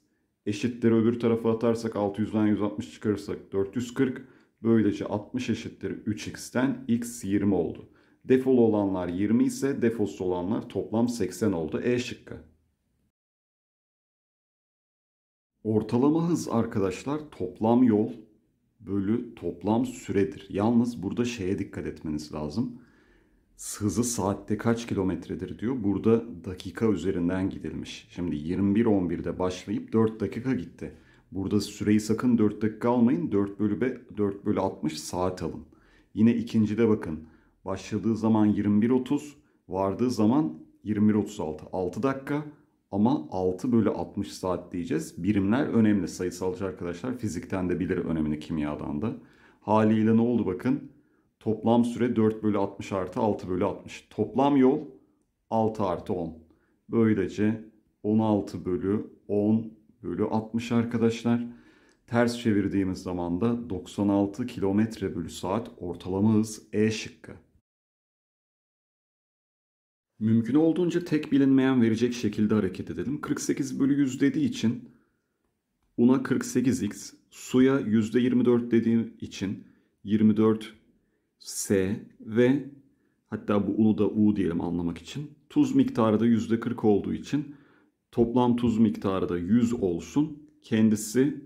eşittir öbür tarafa atarsak 600'den 160 çıkarırsak 440. Böylece 60 eşittir 3x'ten x 20 oldu. Defolu olanlar 20 ise defosuz olanlar toplam 80 oldu. E şıkkı. Ortalama hız arkadaşlar toplam yol bölü toplam süredir. Yalnız burada şeye dikkat etmeniz lazım. Hızı saatte kaç kilometredir diyor. Burada dakika üzerinden gidilmiş. Şimdi 21.11'de başlayıp 4 dakika gitti. Burada süreyi sakın 4 dakika almayın. 4 bölü, 4 bölü 60 saat alın. Yine ikincide bakın. Başladığı zaman 21.30, vardığı zaman 21.36. 6 dakika ama 6 bölü 60 saat diyeceğiz. Birimler önemli. Sayısalcı arkadaşlar fizikten de bilir önemini kimyadan da. Haliyle ne oldu bakın. Toplam süre 4 bölü 60 artı 6 bölü 60. Toplam yol 6 artı 10. Böylece 16 bölü 10 bölü 60 arkadaşlar. Ters çevirdiğimiz zaman da 96 kilometre bölü saat ortalama hız E şıkkı. Mümkün olduğunca tek bilinmeyen verecek şekilde hareket edelim. 48 bölü 100 dediği için una 48x, suya %24 dediğim için 24s ve hatta bu unu da u diyelim anlamak için. Tuz miktarı da %40 olduğu için toplam tuz miktarı da 100 olsun. Kendisi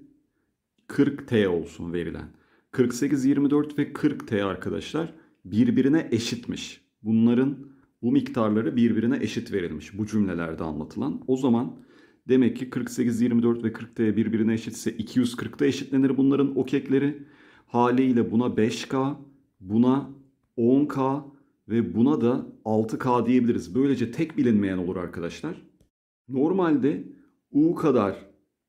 40t olsun verilen. 48, 24 ve 40t arkadaşlar birbirine eşitmiş. Bunların bu miktarları birbirine eşit verilmiş bu cümlelerde anlatılan. O zaman demek ki 48, 24 ve 40t birbirine eşitse 240'da eşitlenir bunların okekleri. Haliyle buna 5k, buna 10k ve buna da 6k diyebiliriz. Böylece tek bilinmeyen olur arkadaşlar. Normalde u kadar,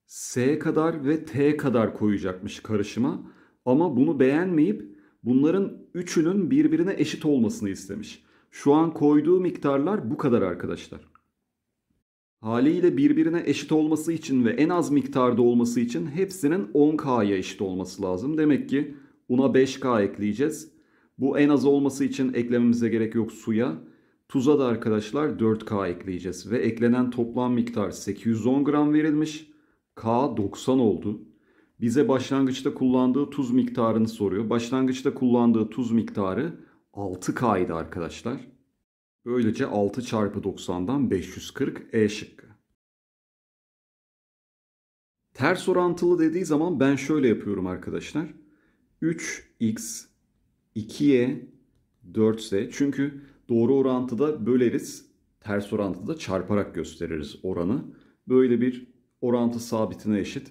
s kadar ve t kadar koyacakmış karışıma. Ama bunu beğenmeyip bunların üçünün birbirine eşit olmasını istemiş. Şu an koyduğu miktarlar bu kadar arkadaşlar. Haliyle birbirine eşit olması için ve en az miktarda olması için hepsinin 10K'ya eşit olması lazım. Demek ki una 5K ekleyeceğiz. Bu en az olması için eklememize gerek yok suya. Tuza da arkadaşlar 4K ekleyeceğiz ve eklenen toplam miktar 810 gram verilmiş. K 90 oldu. Bize başlangıçta kullandığı tuz miktarını soruyor. Başlangıçta kullandığı tuz miktarı 6K idi arkadaşlar. Böylece 6 çarpı 90'dan 540 E şıkkı. Ters orantılı dediği zaman ben şöyle yapıyorum arkadaşlar. 3x 2y 4z çünkü doğru orantıda böleriz. Ters orantıda çarparak gösteririz oranı. Böyle bir orantı sabitine eşit.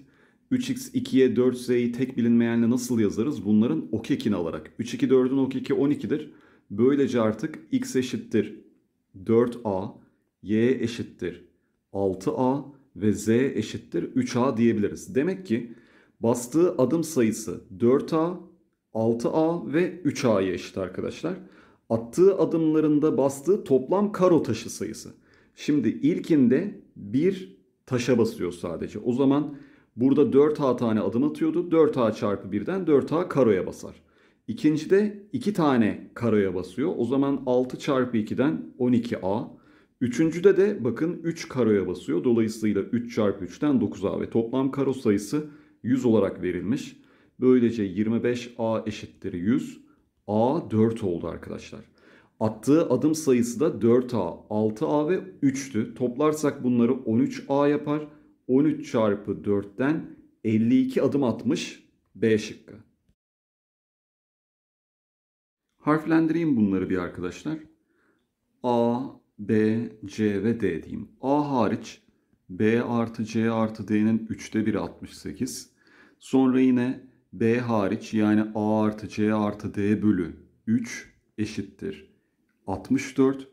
3x 2'ye 4z'yi tek bilinmeyenle nasıl yazarız? Bunların okekini alarak. 3 2 4'ün okeki 12'dir. Böylece artık x eşittir 4a, y eşittir 6a ve z eşittir 3a diyebiliriz. Demek ki bastığı adım sayısı 4a, 6a ve 3a'ya eşit arkadaşlar. Attığı adımlarında bastığı toplam karo taşı sayısı. Şimdi ilkinde bir taşa basıyor sadece. O zaman burada 4a tane adım atıyordu. 4a çarpı 1'den 4a karoya basar. İkincide 2 tane karoya basıyor. O zaman 6 çarpı 2'den 12a. Üçüncüde de bakın 3 karoya basıyor. Dolayısıyla 3 çarpı 3'ten 9a ve toplam karo sayısı 100 olarak verilmiş. Böylece 25a eşittir 100. a 4 oldu arkadaşlar. Attığı adım sayısı da 4a, 6a ve 3'tü. Toplarsak bunları 13a yapar. 13 çarpı 4'ten 52 adım atmış B şıkkı. Harflendireyim bunları bir arkadaşlar. A, B, C ve D diyeyim. A hariç B artı C artı D'nin 3'te 1'i 68. Sonra yine B hariç yani A artı C artı D bölü 3 eşittir 64.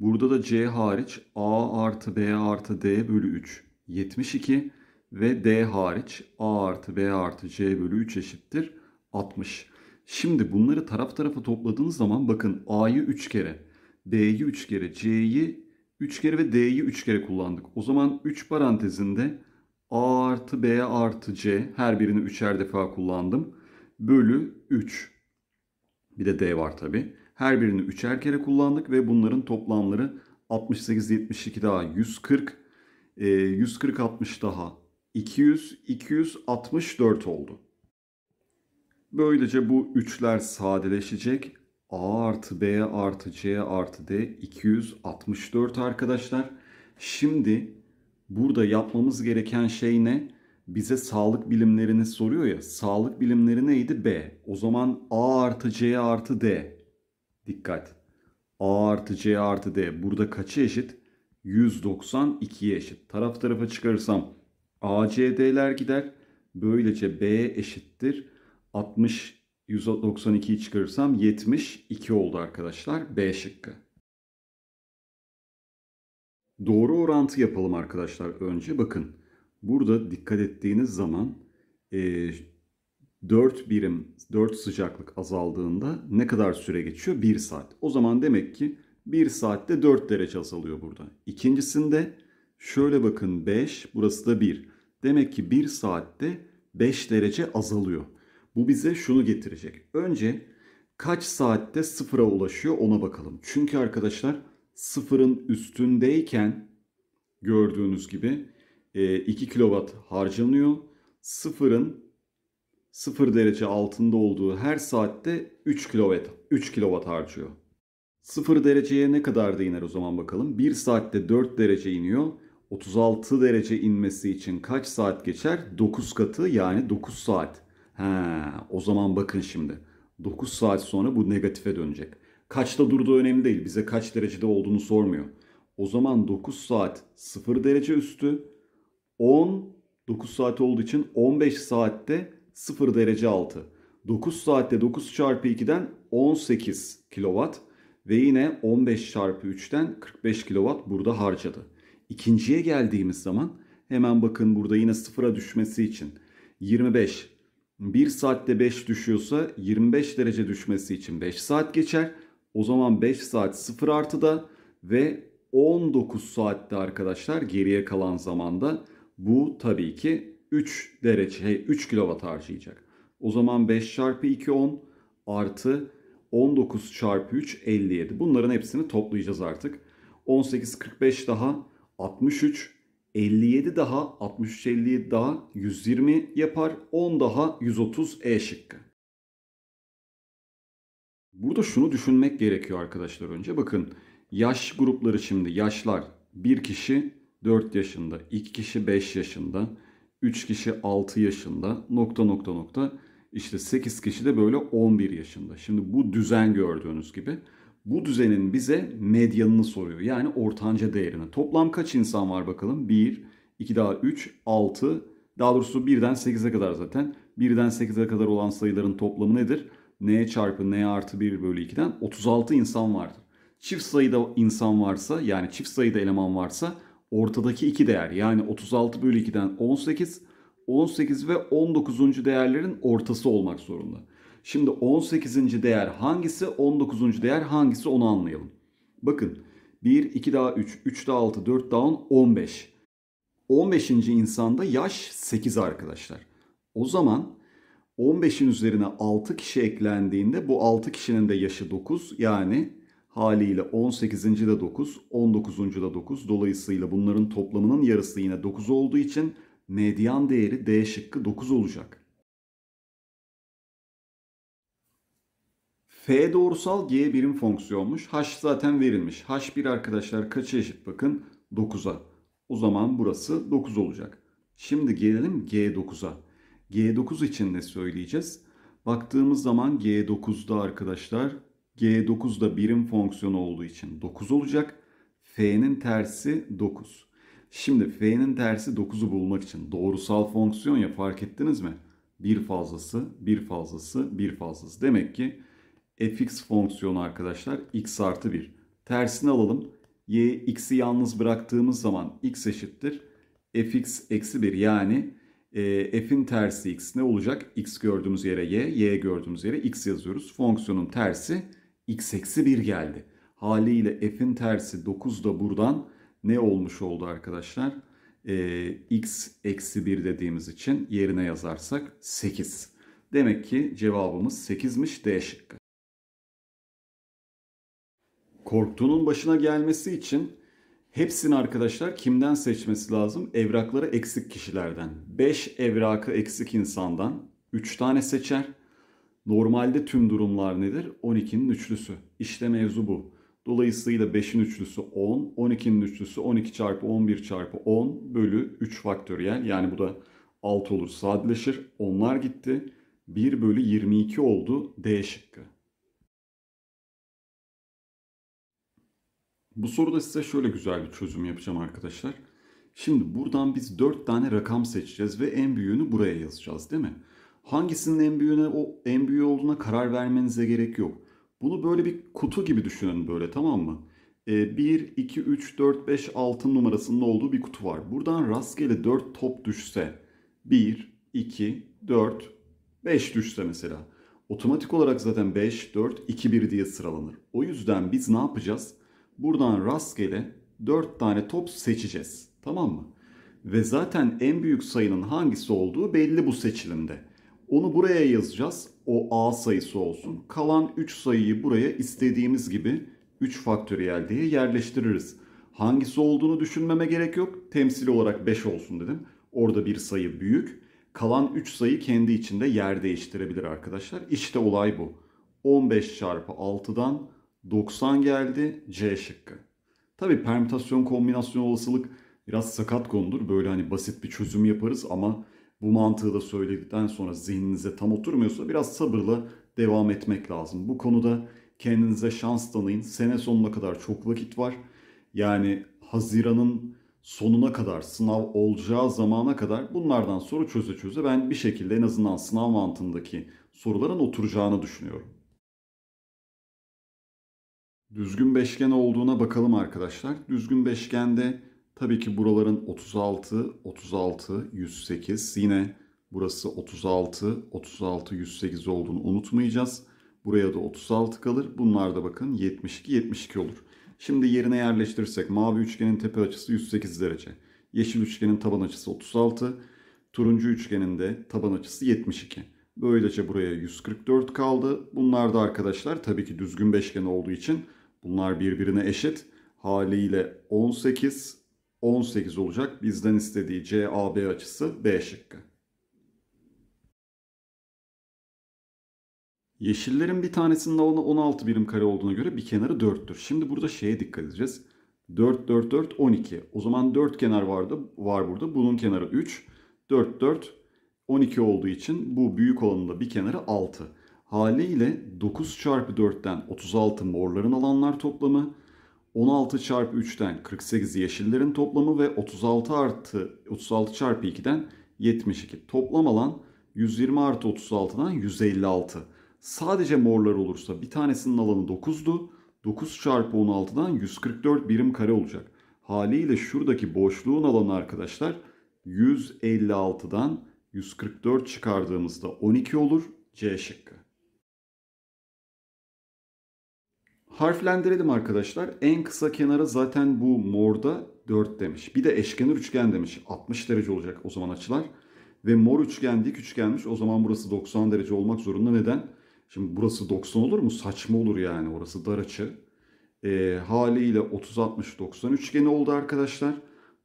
Burada da C hariç A artı B artı D bölü 3 72 ve D hariç A artı B artı C bölü 3 eşittir 60. Şimdi bunları taraf tarafa topladığınız zaman bakın A'yı 3 kere, B'yi 3 kere, C'yi 3 kere ve D'yi 3 kere kullandık. O zaman 3 parantezinde A artı B artı C her birini 3'er defa kullandım. Bölü 3. Bir de D var tabi. Her birini 3'er kere kullandık ve bunların toplamları 68, 72 daha 140, 140, 60 daha 200, 264 oldu. Böylece bu üçler sadeleşecek. A artı B artı C artı D 264 arkadaşlar. Şimdi burada yapmamız gereken şey ne? Bize sağlık bilimlerini soruyor ya. Sağlık bilimleri neydi? B. O zaman A artı C artı D. Dikkat. A artı C artı D. Burada kaçı eşit? 192'ye eşit. Taraf tarafa çıkarırsam ACD'ler gider. Böylece B eşittir 60 192'yi çıkarırsam 72 oldu arkadaşlar. B şıkkı. Doğru orantı yapalım arkadaşlar önce. Bakın burada dikkat ettiğiniz zaman e, 4 birim 4 sıcaklık azaldığında ne kadar süre geçiyor? 1 saat. O zaman demek ki 1 saatte 4 derece azalıyor burada. İkincisinde şöyle bakın 5 burası da 1. Demek ki 1 saatte 5 derece azalıyor. Bu bize şunu getirecek. Önce kaç saatte sıfıra ulaşıyor ona bakalım. Çünkü arkadaşlar sıfırın üstündeyken gördüğünüz gibi 2 kilowatt harcanıyor. Sıfırın 0 derece altında olduğu her saatte 3 kilowatt 3 kilowatt harcıyor. 0 dereceye ne kadar da iner o zaman bakalım. 1 saatte 4 derece iniyor. 36 derece inmesi için kaç saat geçer? 9 katı yani 9 saat. Ha, o zaman bakın şimdi. 9 saat sonra bu negatife dönecek. Kaçta durduğu önemli değil. Bize kaç derecede olduğunu sormuyor. O zaman 9 saat 0 derece üstü. 10 9 saat olduğu için 15 saatte 0 derece altı. 9 saatte 9 çarpı 2'den 18 kilowatt ve yine 15 çarpı 3'ten 45 kilowatt burada harcadı. İkinciye geldiğimiz zaman hemen bakın burada yine sıfıra düşmesi için 25 1 saatte 5 düşüyorsa 25 derece düşmesi için 5 saat geçer. O zaman 5 saat 0 artıda ve 19 saatte arkadaşlar geriye kalan zamanda bu tabii ki 3 derece 3 kilowatt harcayacak. O zaman 5 çarpı 2 10 artı 19 çarpı 3 57. Bunların hepsini toplayacağız artık. 18 45 daha 63 57 daha 63 57 daha 120 yapar. 10 daha 130 E şıkkı. Burada şunu düşünmek gerekiyor arkadaşlar önce. Bakın yaş grupları şimdi yaşlar bir kişi 4 yaşında, 2 kişi 5 yaşında, 3 kişi 6 yaşında, nokta nokta nokta işte 8 kişi de böyle 11 yaşında. Şimdi bu düzen gördüğünüz gibi bu düzenin bize medyanını soruyor. Yani ortanca değerini. Toplam kaç insan var bakalım? 1, 2 daha 3, 6. Daha doğrusu 1'den 8'e kadar zaten. 1'den 8'e kadar olan sayıların toplamı nedir? N çarpı n artı 1 bölü 2'den 36 insan vardır. Çift sayıda insan varsa yani çift sayıda eleman varsa ortadaki iki değer yani 36 bölü 2'den 18, 18 ve 19. değerlerin ortası olmak zorunda. Şimdi 18. değer hangisi, 19. değer hangisi onu anlayalım. Bakın 1, 2 daha 3, 3 daha 6, 4 daha 10, 15. 15. insanda yaş 8 arkadaşlar. O zaman 15'in üzerine 6 kişi eklendiğinde bu 6 kişinin de yaşı 9 yani haliyle 18. de 9, 19. da 9. Dolayısıyla bunların toplamının yarısı yine 9 olduğu için medyan değeri D şıkkı 9 olacak. F doğrusal G birim fonksiyonmuş. H zaten verilmiş. H1 arkadaşlar kaça eşit bakın? 9'a. O zaman burası 9 olacak. Şimdi gelelim G9'a. G9 için ne söyleyeceğiz? Baktığımız zaman G9'da arkadaşlar G9 da birim fonksiyonu olduğu için 9 olacak. F'nin tersi 9. Şimdi F'nin tersi 9'u bulmak için doğrusal fonksiyon ya fark ettiniz mi? Bir fazlası, bir fazlası, bir fazlası. Demek ki fx fonksiyonu arkadaşlar x artı 1. Tersini alalım. y x'i yalnız bıraktığımız zaman x eşittir. fx eksi 1 yani e, f'in tersi x ne olacak? x gördüğümüz yere y, y gördüğümüz yere x yazıyoruz. Fonksiyonun tersi x eksi 1 geldi. Haliyle f'in tersi 9 da buradan ne olmuş oldu arkadaşlar? Ee, x eksi 1 dediğimiz için yerine yazarsak 8. Demek ki cevabımız 8'miş D şıkkı. Korktuğunun başına gelmesi için hepsini arkadaşlar kimden seçmesi lazım? Evrakları eksik kişilerden. 5 evrakı eksik insandan 3 tane seçer. Normalde tüm durumlar nedir? 12'nin üçlüsü. İşte mevzu bu. Dolayısıyla 5'in üçlüsü 10, 12'nin üçlüsü 12 çarpı 11 çarpı 10 bölü 3 faktöriyel. Yani bu da 6 olur sadeleşir. Onlar gitti. 1 bölü 22 oldu D şıkkı. Bu soruda size şöyle güzel bir çözüm yapacağım arkadaşlar. Şimdi buradan biz 4 tane rakam seçeceğiz ve en büyüğünü buraya yazacağız değil mi? Hangisinin en büyüğüne o en büyüğü olduğuna karar vermenize gerek yok. Bunu böyle bir kutu gibi düşünün böyle tamam mı? 1, 2, 3, 4, 5, 6 numarasının olduğu bir kutu var. Buradan rastgele 4 top düşse 1, 2, 4, 5 düşse mesela. Otomatik olarak zaten 5, 4, 2, 1 diye sıralanır. O yüzden biz ne yapacağız? Buradan rastgele 4 tane top seçeceğiz. Tamam mı? Ve zaten en büyük sayının hangisi olduğu belli bu seçilimde. Onu buraya yazacağız. O A sayısı olsun. Kalan 3 sayıyı buraya istediğimiz gibi 3 faktöriyel diye yerleştiririz. Hangisi olduğunu düşünmeme gerek yok. Temsil olarak 5 olsun dedim. Orada bir sayı büyük. Kalan 3 sayı kendi içinde yer değiştirebilir arkadaşlar. İşte olay bu. 15 çarpı 6'dan 90 geldi C şıkkı. Tabi permütasyon kombinasyon olasılık biraz sakat konudur. Böyle hani basit bir çözüm yaparız ama bu mantığı da söyledikten sonra zihninize tam oturmuyorsa biraz sabırla devam etmek lazım. Bu konuda kendinize şans tanıyın. Sene sonuna kadar çok vakit var. Yani Haziran'ın sonuna kadar sınav olacağı zamana kadar bunlardan soru çöze çöze ben bir şekilde en azından sınav mantığındaki soruların oturacağını düşünüyorum. Düzgün beşgen olduğuna bakalım arkadaşlar. Düzgün beşgende tabii ki buraların 36, 36, 108 yine burası 36, 36, 108 olduğunu unutmayacağız. Buraya da 36 kalır. Bunlar da bakın 72, 72 olur. Şimdi yerine yerleştirirsek mavi üçgenin tepe açısı 108 derece. Yeşil üçgenin taban açısı 36. Turuncu üçgenin de taban açısı 72. Böylece buraya 144 kaldı. Bunlar da arkadaşlar tabii ki düzgün beşgen olduğu için bunlar birbirine eşit. Haliyle 18, 18 olacak. Bizden istediği CAB açısı B şıkkı. Yeşillerin bir tanesinin alanı 16 birim kare olduğuna göre bir kenarı 4'tür. Şimdi burada şeye dikkat edeceğiz. 4, 4, 4, 12. O zaman 4 kenar vardı, var burada. Bunun kenarı 3. 4, 4, 12 olduğu için bu büyük olanın da bir kenarı 6. Haliyle 9 çarpı 4'ten 36 morların alanlar toplamı. 16 çarpı 3'ten 48 yeşillerin toplamı ve 36 artı 36 çarpı 2'den 72. Toplam alan 120 artı 36'dan 156. Sadece morlar olursa bir tanesinin alanı 9'du. 9 çarpı 16'dan 144 birim kare olacak. Haliyle şuradaki boşluğun alanı arkadaşlar 156'dan 144 çıkardığımızda 12 olur. C şıkkı. Harflendirelim arkadaşlar. En kısa kenara zaten bu morda 4 demiş. Bir de eşkenar üçgen demiş. 60 derece olacak o zaman açılar. Ve mor üçgen dik üçgenmiş. O zaman burası 90 derece olmak zorunda. Neden? Şimdi burası 90 olur mu? Saçma olur yani. Orası dar açı. E, haliyle 30-60-90 üçgeni oldu arkadaşlar.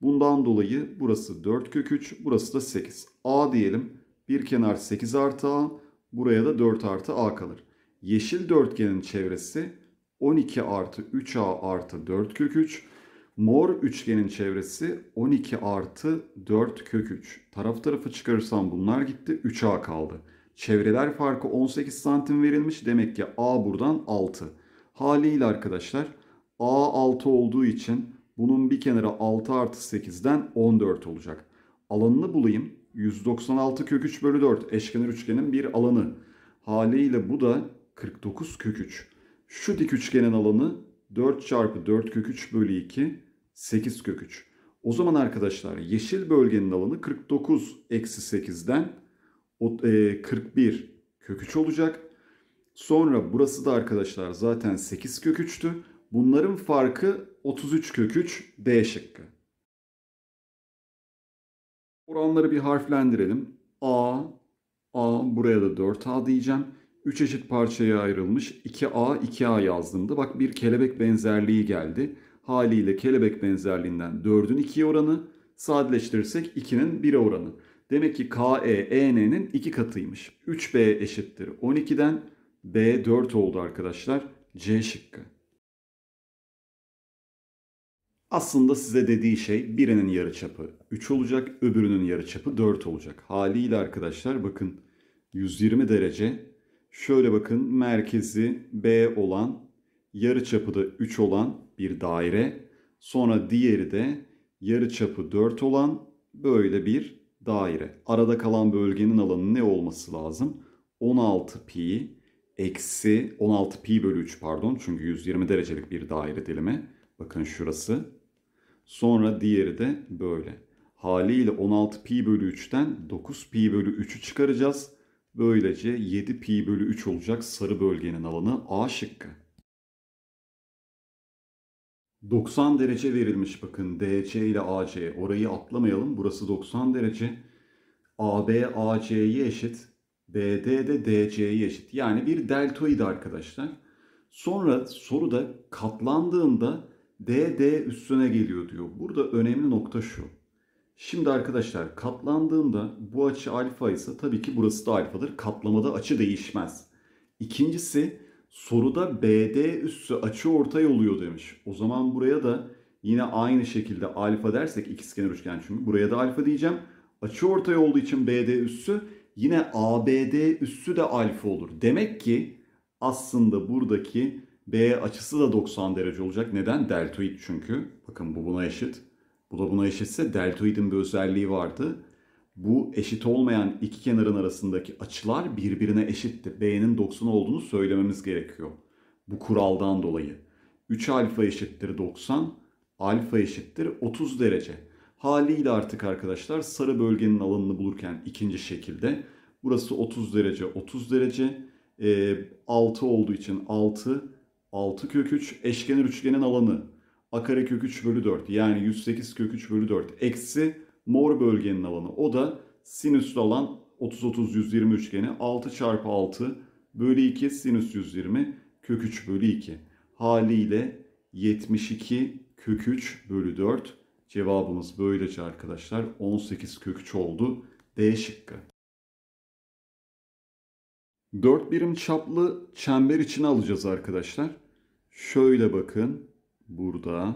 Bundan dolayı burası 4 kök 3, burası da 8. A diyelim. Bir kenar 8 artı A, buraya da 4 artı A kalır. Yeşil dörtgenin çevresi 12 artı 3A artı 4 kök 3. Mor üçgenin çevresi 12 artı 4 kök 3. Taraf tarafı çıkarırsam bunlar gitti. 3A kaldı. Çevreler farkı 18 santim verilmiş. Demek ki A buradan 6. Haliyle arkadaşlar A 6 olduğu için bunun bir kenarı 6 artı 8'den 14 olacak. Alanını bulayım. 196 kök 3 bölü 4 eşkenar üçgenin bir alanı. Haliyle bu da 49 kök 3. Şu dik üçgenin alanı 4 çarpı 4 kök 3 bölü 2 8 kök 3. O zaman arkadaşlar yeşil bölgenin alanı 49 eksi 8'den 41 kök 3 olacak. Sonra burası da arkadaşlar zaten 8 kök 3'tü. Bunların farkı 33 kök 3 D şıkkı. Oranları bir harflendirelim. A, A buraya da 4A diyeceğim. 3 eşit parçaya ayrılmış 2A 2A yazdığımda bak bir kelebek benzerliği geldi. Haliyle kelebek benzerliğinden 4'ün 2'ye oranı sadeleştirirsek 2'nin 1'e oranı. Demek ki KE EN'nin 2 katıymış. 3B eşittir 12'den B 4 oldu arkadaşlar. C şıkkı. Aslında size dediği şey birinin yarıçapı 3 olacak, öbürünün yarıçapı 4 olacak. Haliyle arkadaşlar bakın 120 derece şöyle bakın merkezi B olan yarıçapı da 3 olan bir daire. Sonra diğeri de yarıçapı 4 olan böyle bir daire. Arada kalan bölgenin alanı ne olması lazım? 16 pi eksi 16 pi bölü 3 pardon çünkü 120 derecelik bir daire dilimi. Bakın şurası. Sonra diğeri de böyle. Haliyle 16 pi bölü 3'ten 9 pi bölü 3'ü çıkaracağız. Böylece 7 pi bölü 3 olacak sarı bölgenin alanı A şıkkı. 90 derece verilmiş bakın DC ile AC. Orayı atlamayalım. Burası 90 derece. AB AC'ye eşit. BD de DC'ye eşit. Yani bir deltoid arkadaşlar. Sonra soruda katlandığında D, D üstüne geliyor diyor. Burada önemli nokta şu. Şimdi arkadaşlar katlandığında bu açı alfa ise tabii ki burası da alfadır. Katlamada açı değişmez. İkincisi soruda BD üssü açı ortay oluyor demiş. O zaman buraya da yine aynı şekilde alfa dersek ikizkenar üçgen çünkü buraya da alfa diyeceğim. Açı ortay olduğu için BD üssü yine ABD üssü de alfa olur. Demek ki aslında buradaki B açısı da 90 derece olacak. Neden? Deltoid çünkü. Bakın bu buna eşit. Bu da buna eşitse deltoidin bir özelliği vardı. Bu eşit olmayan iki kenarın arasındaki açılar birbirine eşitti. B'nin 90 olduğunu söylememiz gerekiyor. Bu kuraldan dolayı. 3 alfa eşittir 90, alfa eşittir 30 derece. Haliyle artık arkadaşlar sarı bölgenin alanını bulurken ikinci şekilde burası 30 derece 30 derece e, 6 olduğu için 6 6 kök 3 eşkenar üçgenin alanı a kare kök 3 bölü 4 yani 108 kök 3 bölü 4 eksi mor bölgenin alanı o da sinüslü alan 30-30-120 üçgeni 6 çarpı 6 bölü 2 sinüs 120 kök 3 bölü 2 haliyle 72 kök 3 bölü 4 cevabımız böylece arkadaşlar 18 kök 3 oldu D şıkkı. 4 birim çaplı çember içine alacağız arkadaşlar. Şöyle bakın. Burada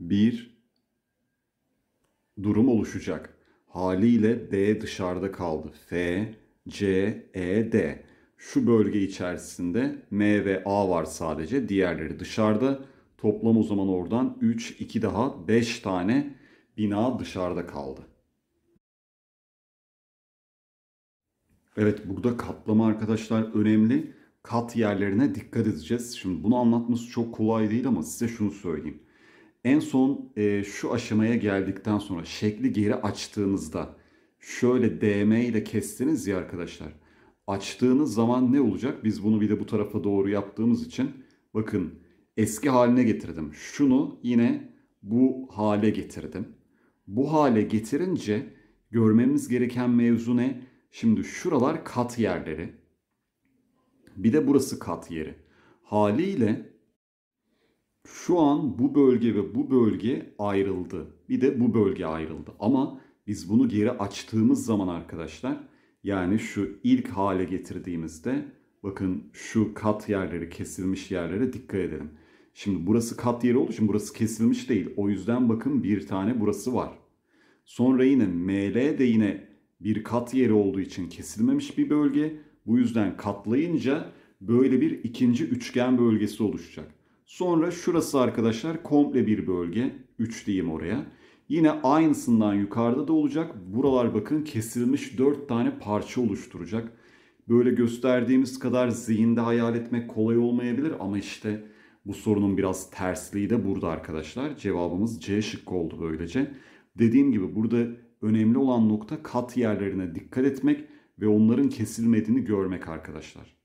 bir durum oluşacak. Haliyle D dışarıda kaldı. F, C, E, D. Şu bölge içerisinde M ve A var sadece. Diğerleri dışarıda. Toplam o zaman oradan 3, 2 daha 5 tane bina dışarıda kaldı. Evet burada katlama arkadaşlar önemli. Kat yerlerine dikkat edeceğiz. Şimdi bunu anlatması çok kolay değil ama size şunu söyleyeyim. En son e, şu aşamaya geldikten sonra şekli geri açtığınızda şöyle DM ile kestiniz ya arkadaşlar. Açtığınız zaman ne olacak? Biz bunu bir de bu tarafa doğru yaptığımız için bakın eski haline getirdim. Şunu yine bu hale getirdim. Bu hale getirince görmemiz gereken mevzu ne? Şimdi şuralar kat yerleri. Bir de burası kat yeri. Haliyle şu an bu bölge ve bu bölge ayrıldı. Bir de bu bölge ayrıldı. Ama biz bunu geri açtığımız zaman arkadaşlar yani şu ilk hale getirdiğimizde bakın şu kat yerleri kesilmiş yerlere dikkat edelim. Şimdi burası kat yeri olduğu için burası kesilmiş değil. O yüzden bakın bir tane burası var. Sonra yine ML de yine bir kat yeri olduğu için kesilmemiş bir bölge. Bu yüzden katlayınca böyle bir ikinci üçgen bölgesi oluşacak. Sonra şurası arkadaşlar komple bir bölge. 3 diyeyim oraya. Yine aynısından yukarıda da olacak. Buralar bakın kesilmiş 4 tane parça oluşturacak. Böyle gösterdiğimiz kadar zihinde hayal etmek kolay olmayabilir ama işte bu sorunun biraz tersliği de burada arkadaşlar. Cevabımız C şıkkı oldu böylece. Dediğim gibi burada önemli olan nokta kat yerlerine dikkat etmek ve onların kesilmediğini görmek arkadaşlar.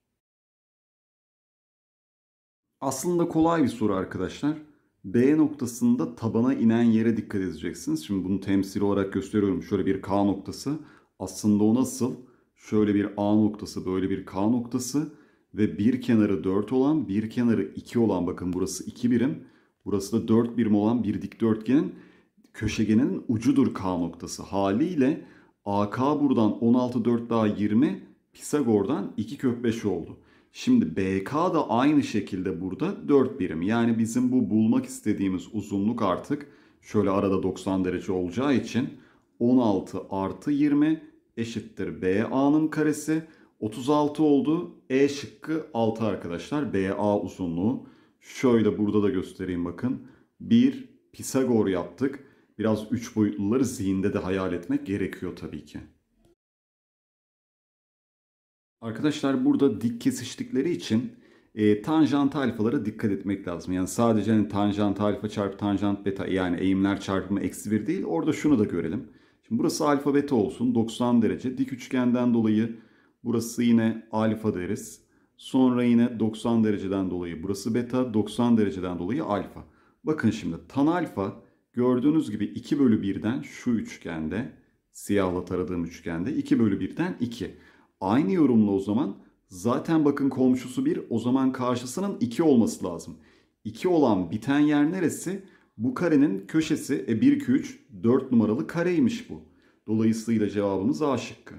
Aslında kolay bir soru arkadaşlar. B noktasında tabana inen yere dikkat edeceksiniz. Şimdi bunu temsil olarak gösteriyorum. Şöyle bir K noktası. Aslında o nasıl? Şöyle bir A noktası, böyle bir K noktası ve bir kenarı 4 olan, bir kenarı 2 olan bakın burası 2 birim. Burası da 4 birim olan bir dikdörtgenin köşegenin ucudur K noktası. Haliyle AK buradan 16 4 daha 20, Pisagor'dan 2 kök 5 oldu. Şimdi BK da aynı şekilde burada 4 birim. Yani bizim bu bulmak istediğimiz uzunluk artık şöyle arada 90 derece olacağı için 16 artı 20 eşittir BA'nın karesi. 36 oldu. E şıkkı 6 arkadaşlar. BA uzunluğu. Şöyle burada da göstereyim bakın. 1 Pisagor yaptık. Biraz üç boyutluları zihinde de hayal etmek gerekiyor tabii ki. Arkadaşlar burada dik kesiştikleri için e, tanjant alfalara dikkat etmek lazım. Yani sadece hani tanjant alfa çarpı tanjant beta yani eğimler çarpımı eksi 1 değil. Orada şunu da görelim. Şimdi burası alfa beta olsun 90 derece. Dik üçgenden dolayı burası yine alfa deriz. Sonra yine 90 dereceden dolayı burası beta, 90 dereceden dolayı alfa. Bakın şimdi tan alfa gördüğünüz gibi 2 bölü 1'den şu üçgende siyahla taradığım üçgende 2 bölü 1'den 2. Aynı yorumla o zaman Zaten bakın komşusu 1 o zaman karşısının 2 olması lazım. 2 olan biten yer neresi? Bu karenin köşesi. E 1, 2, 3, 4 numaralı kareymiş bu. Dolayısıyla cevabımız A şıkkı.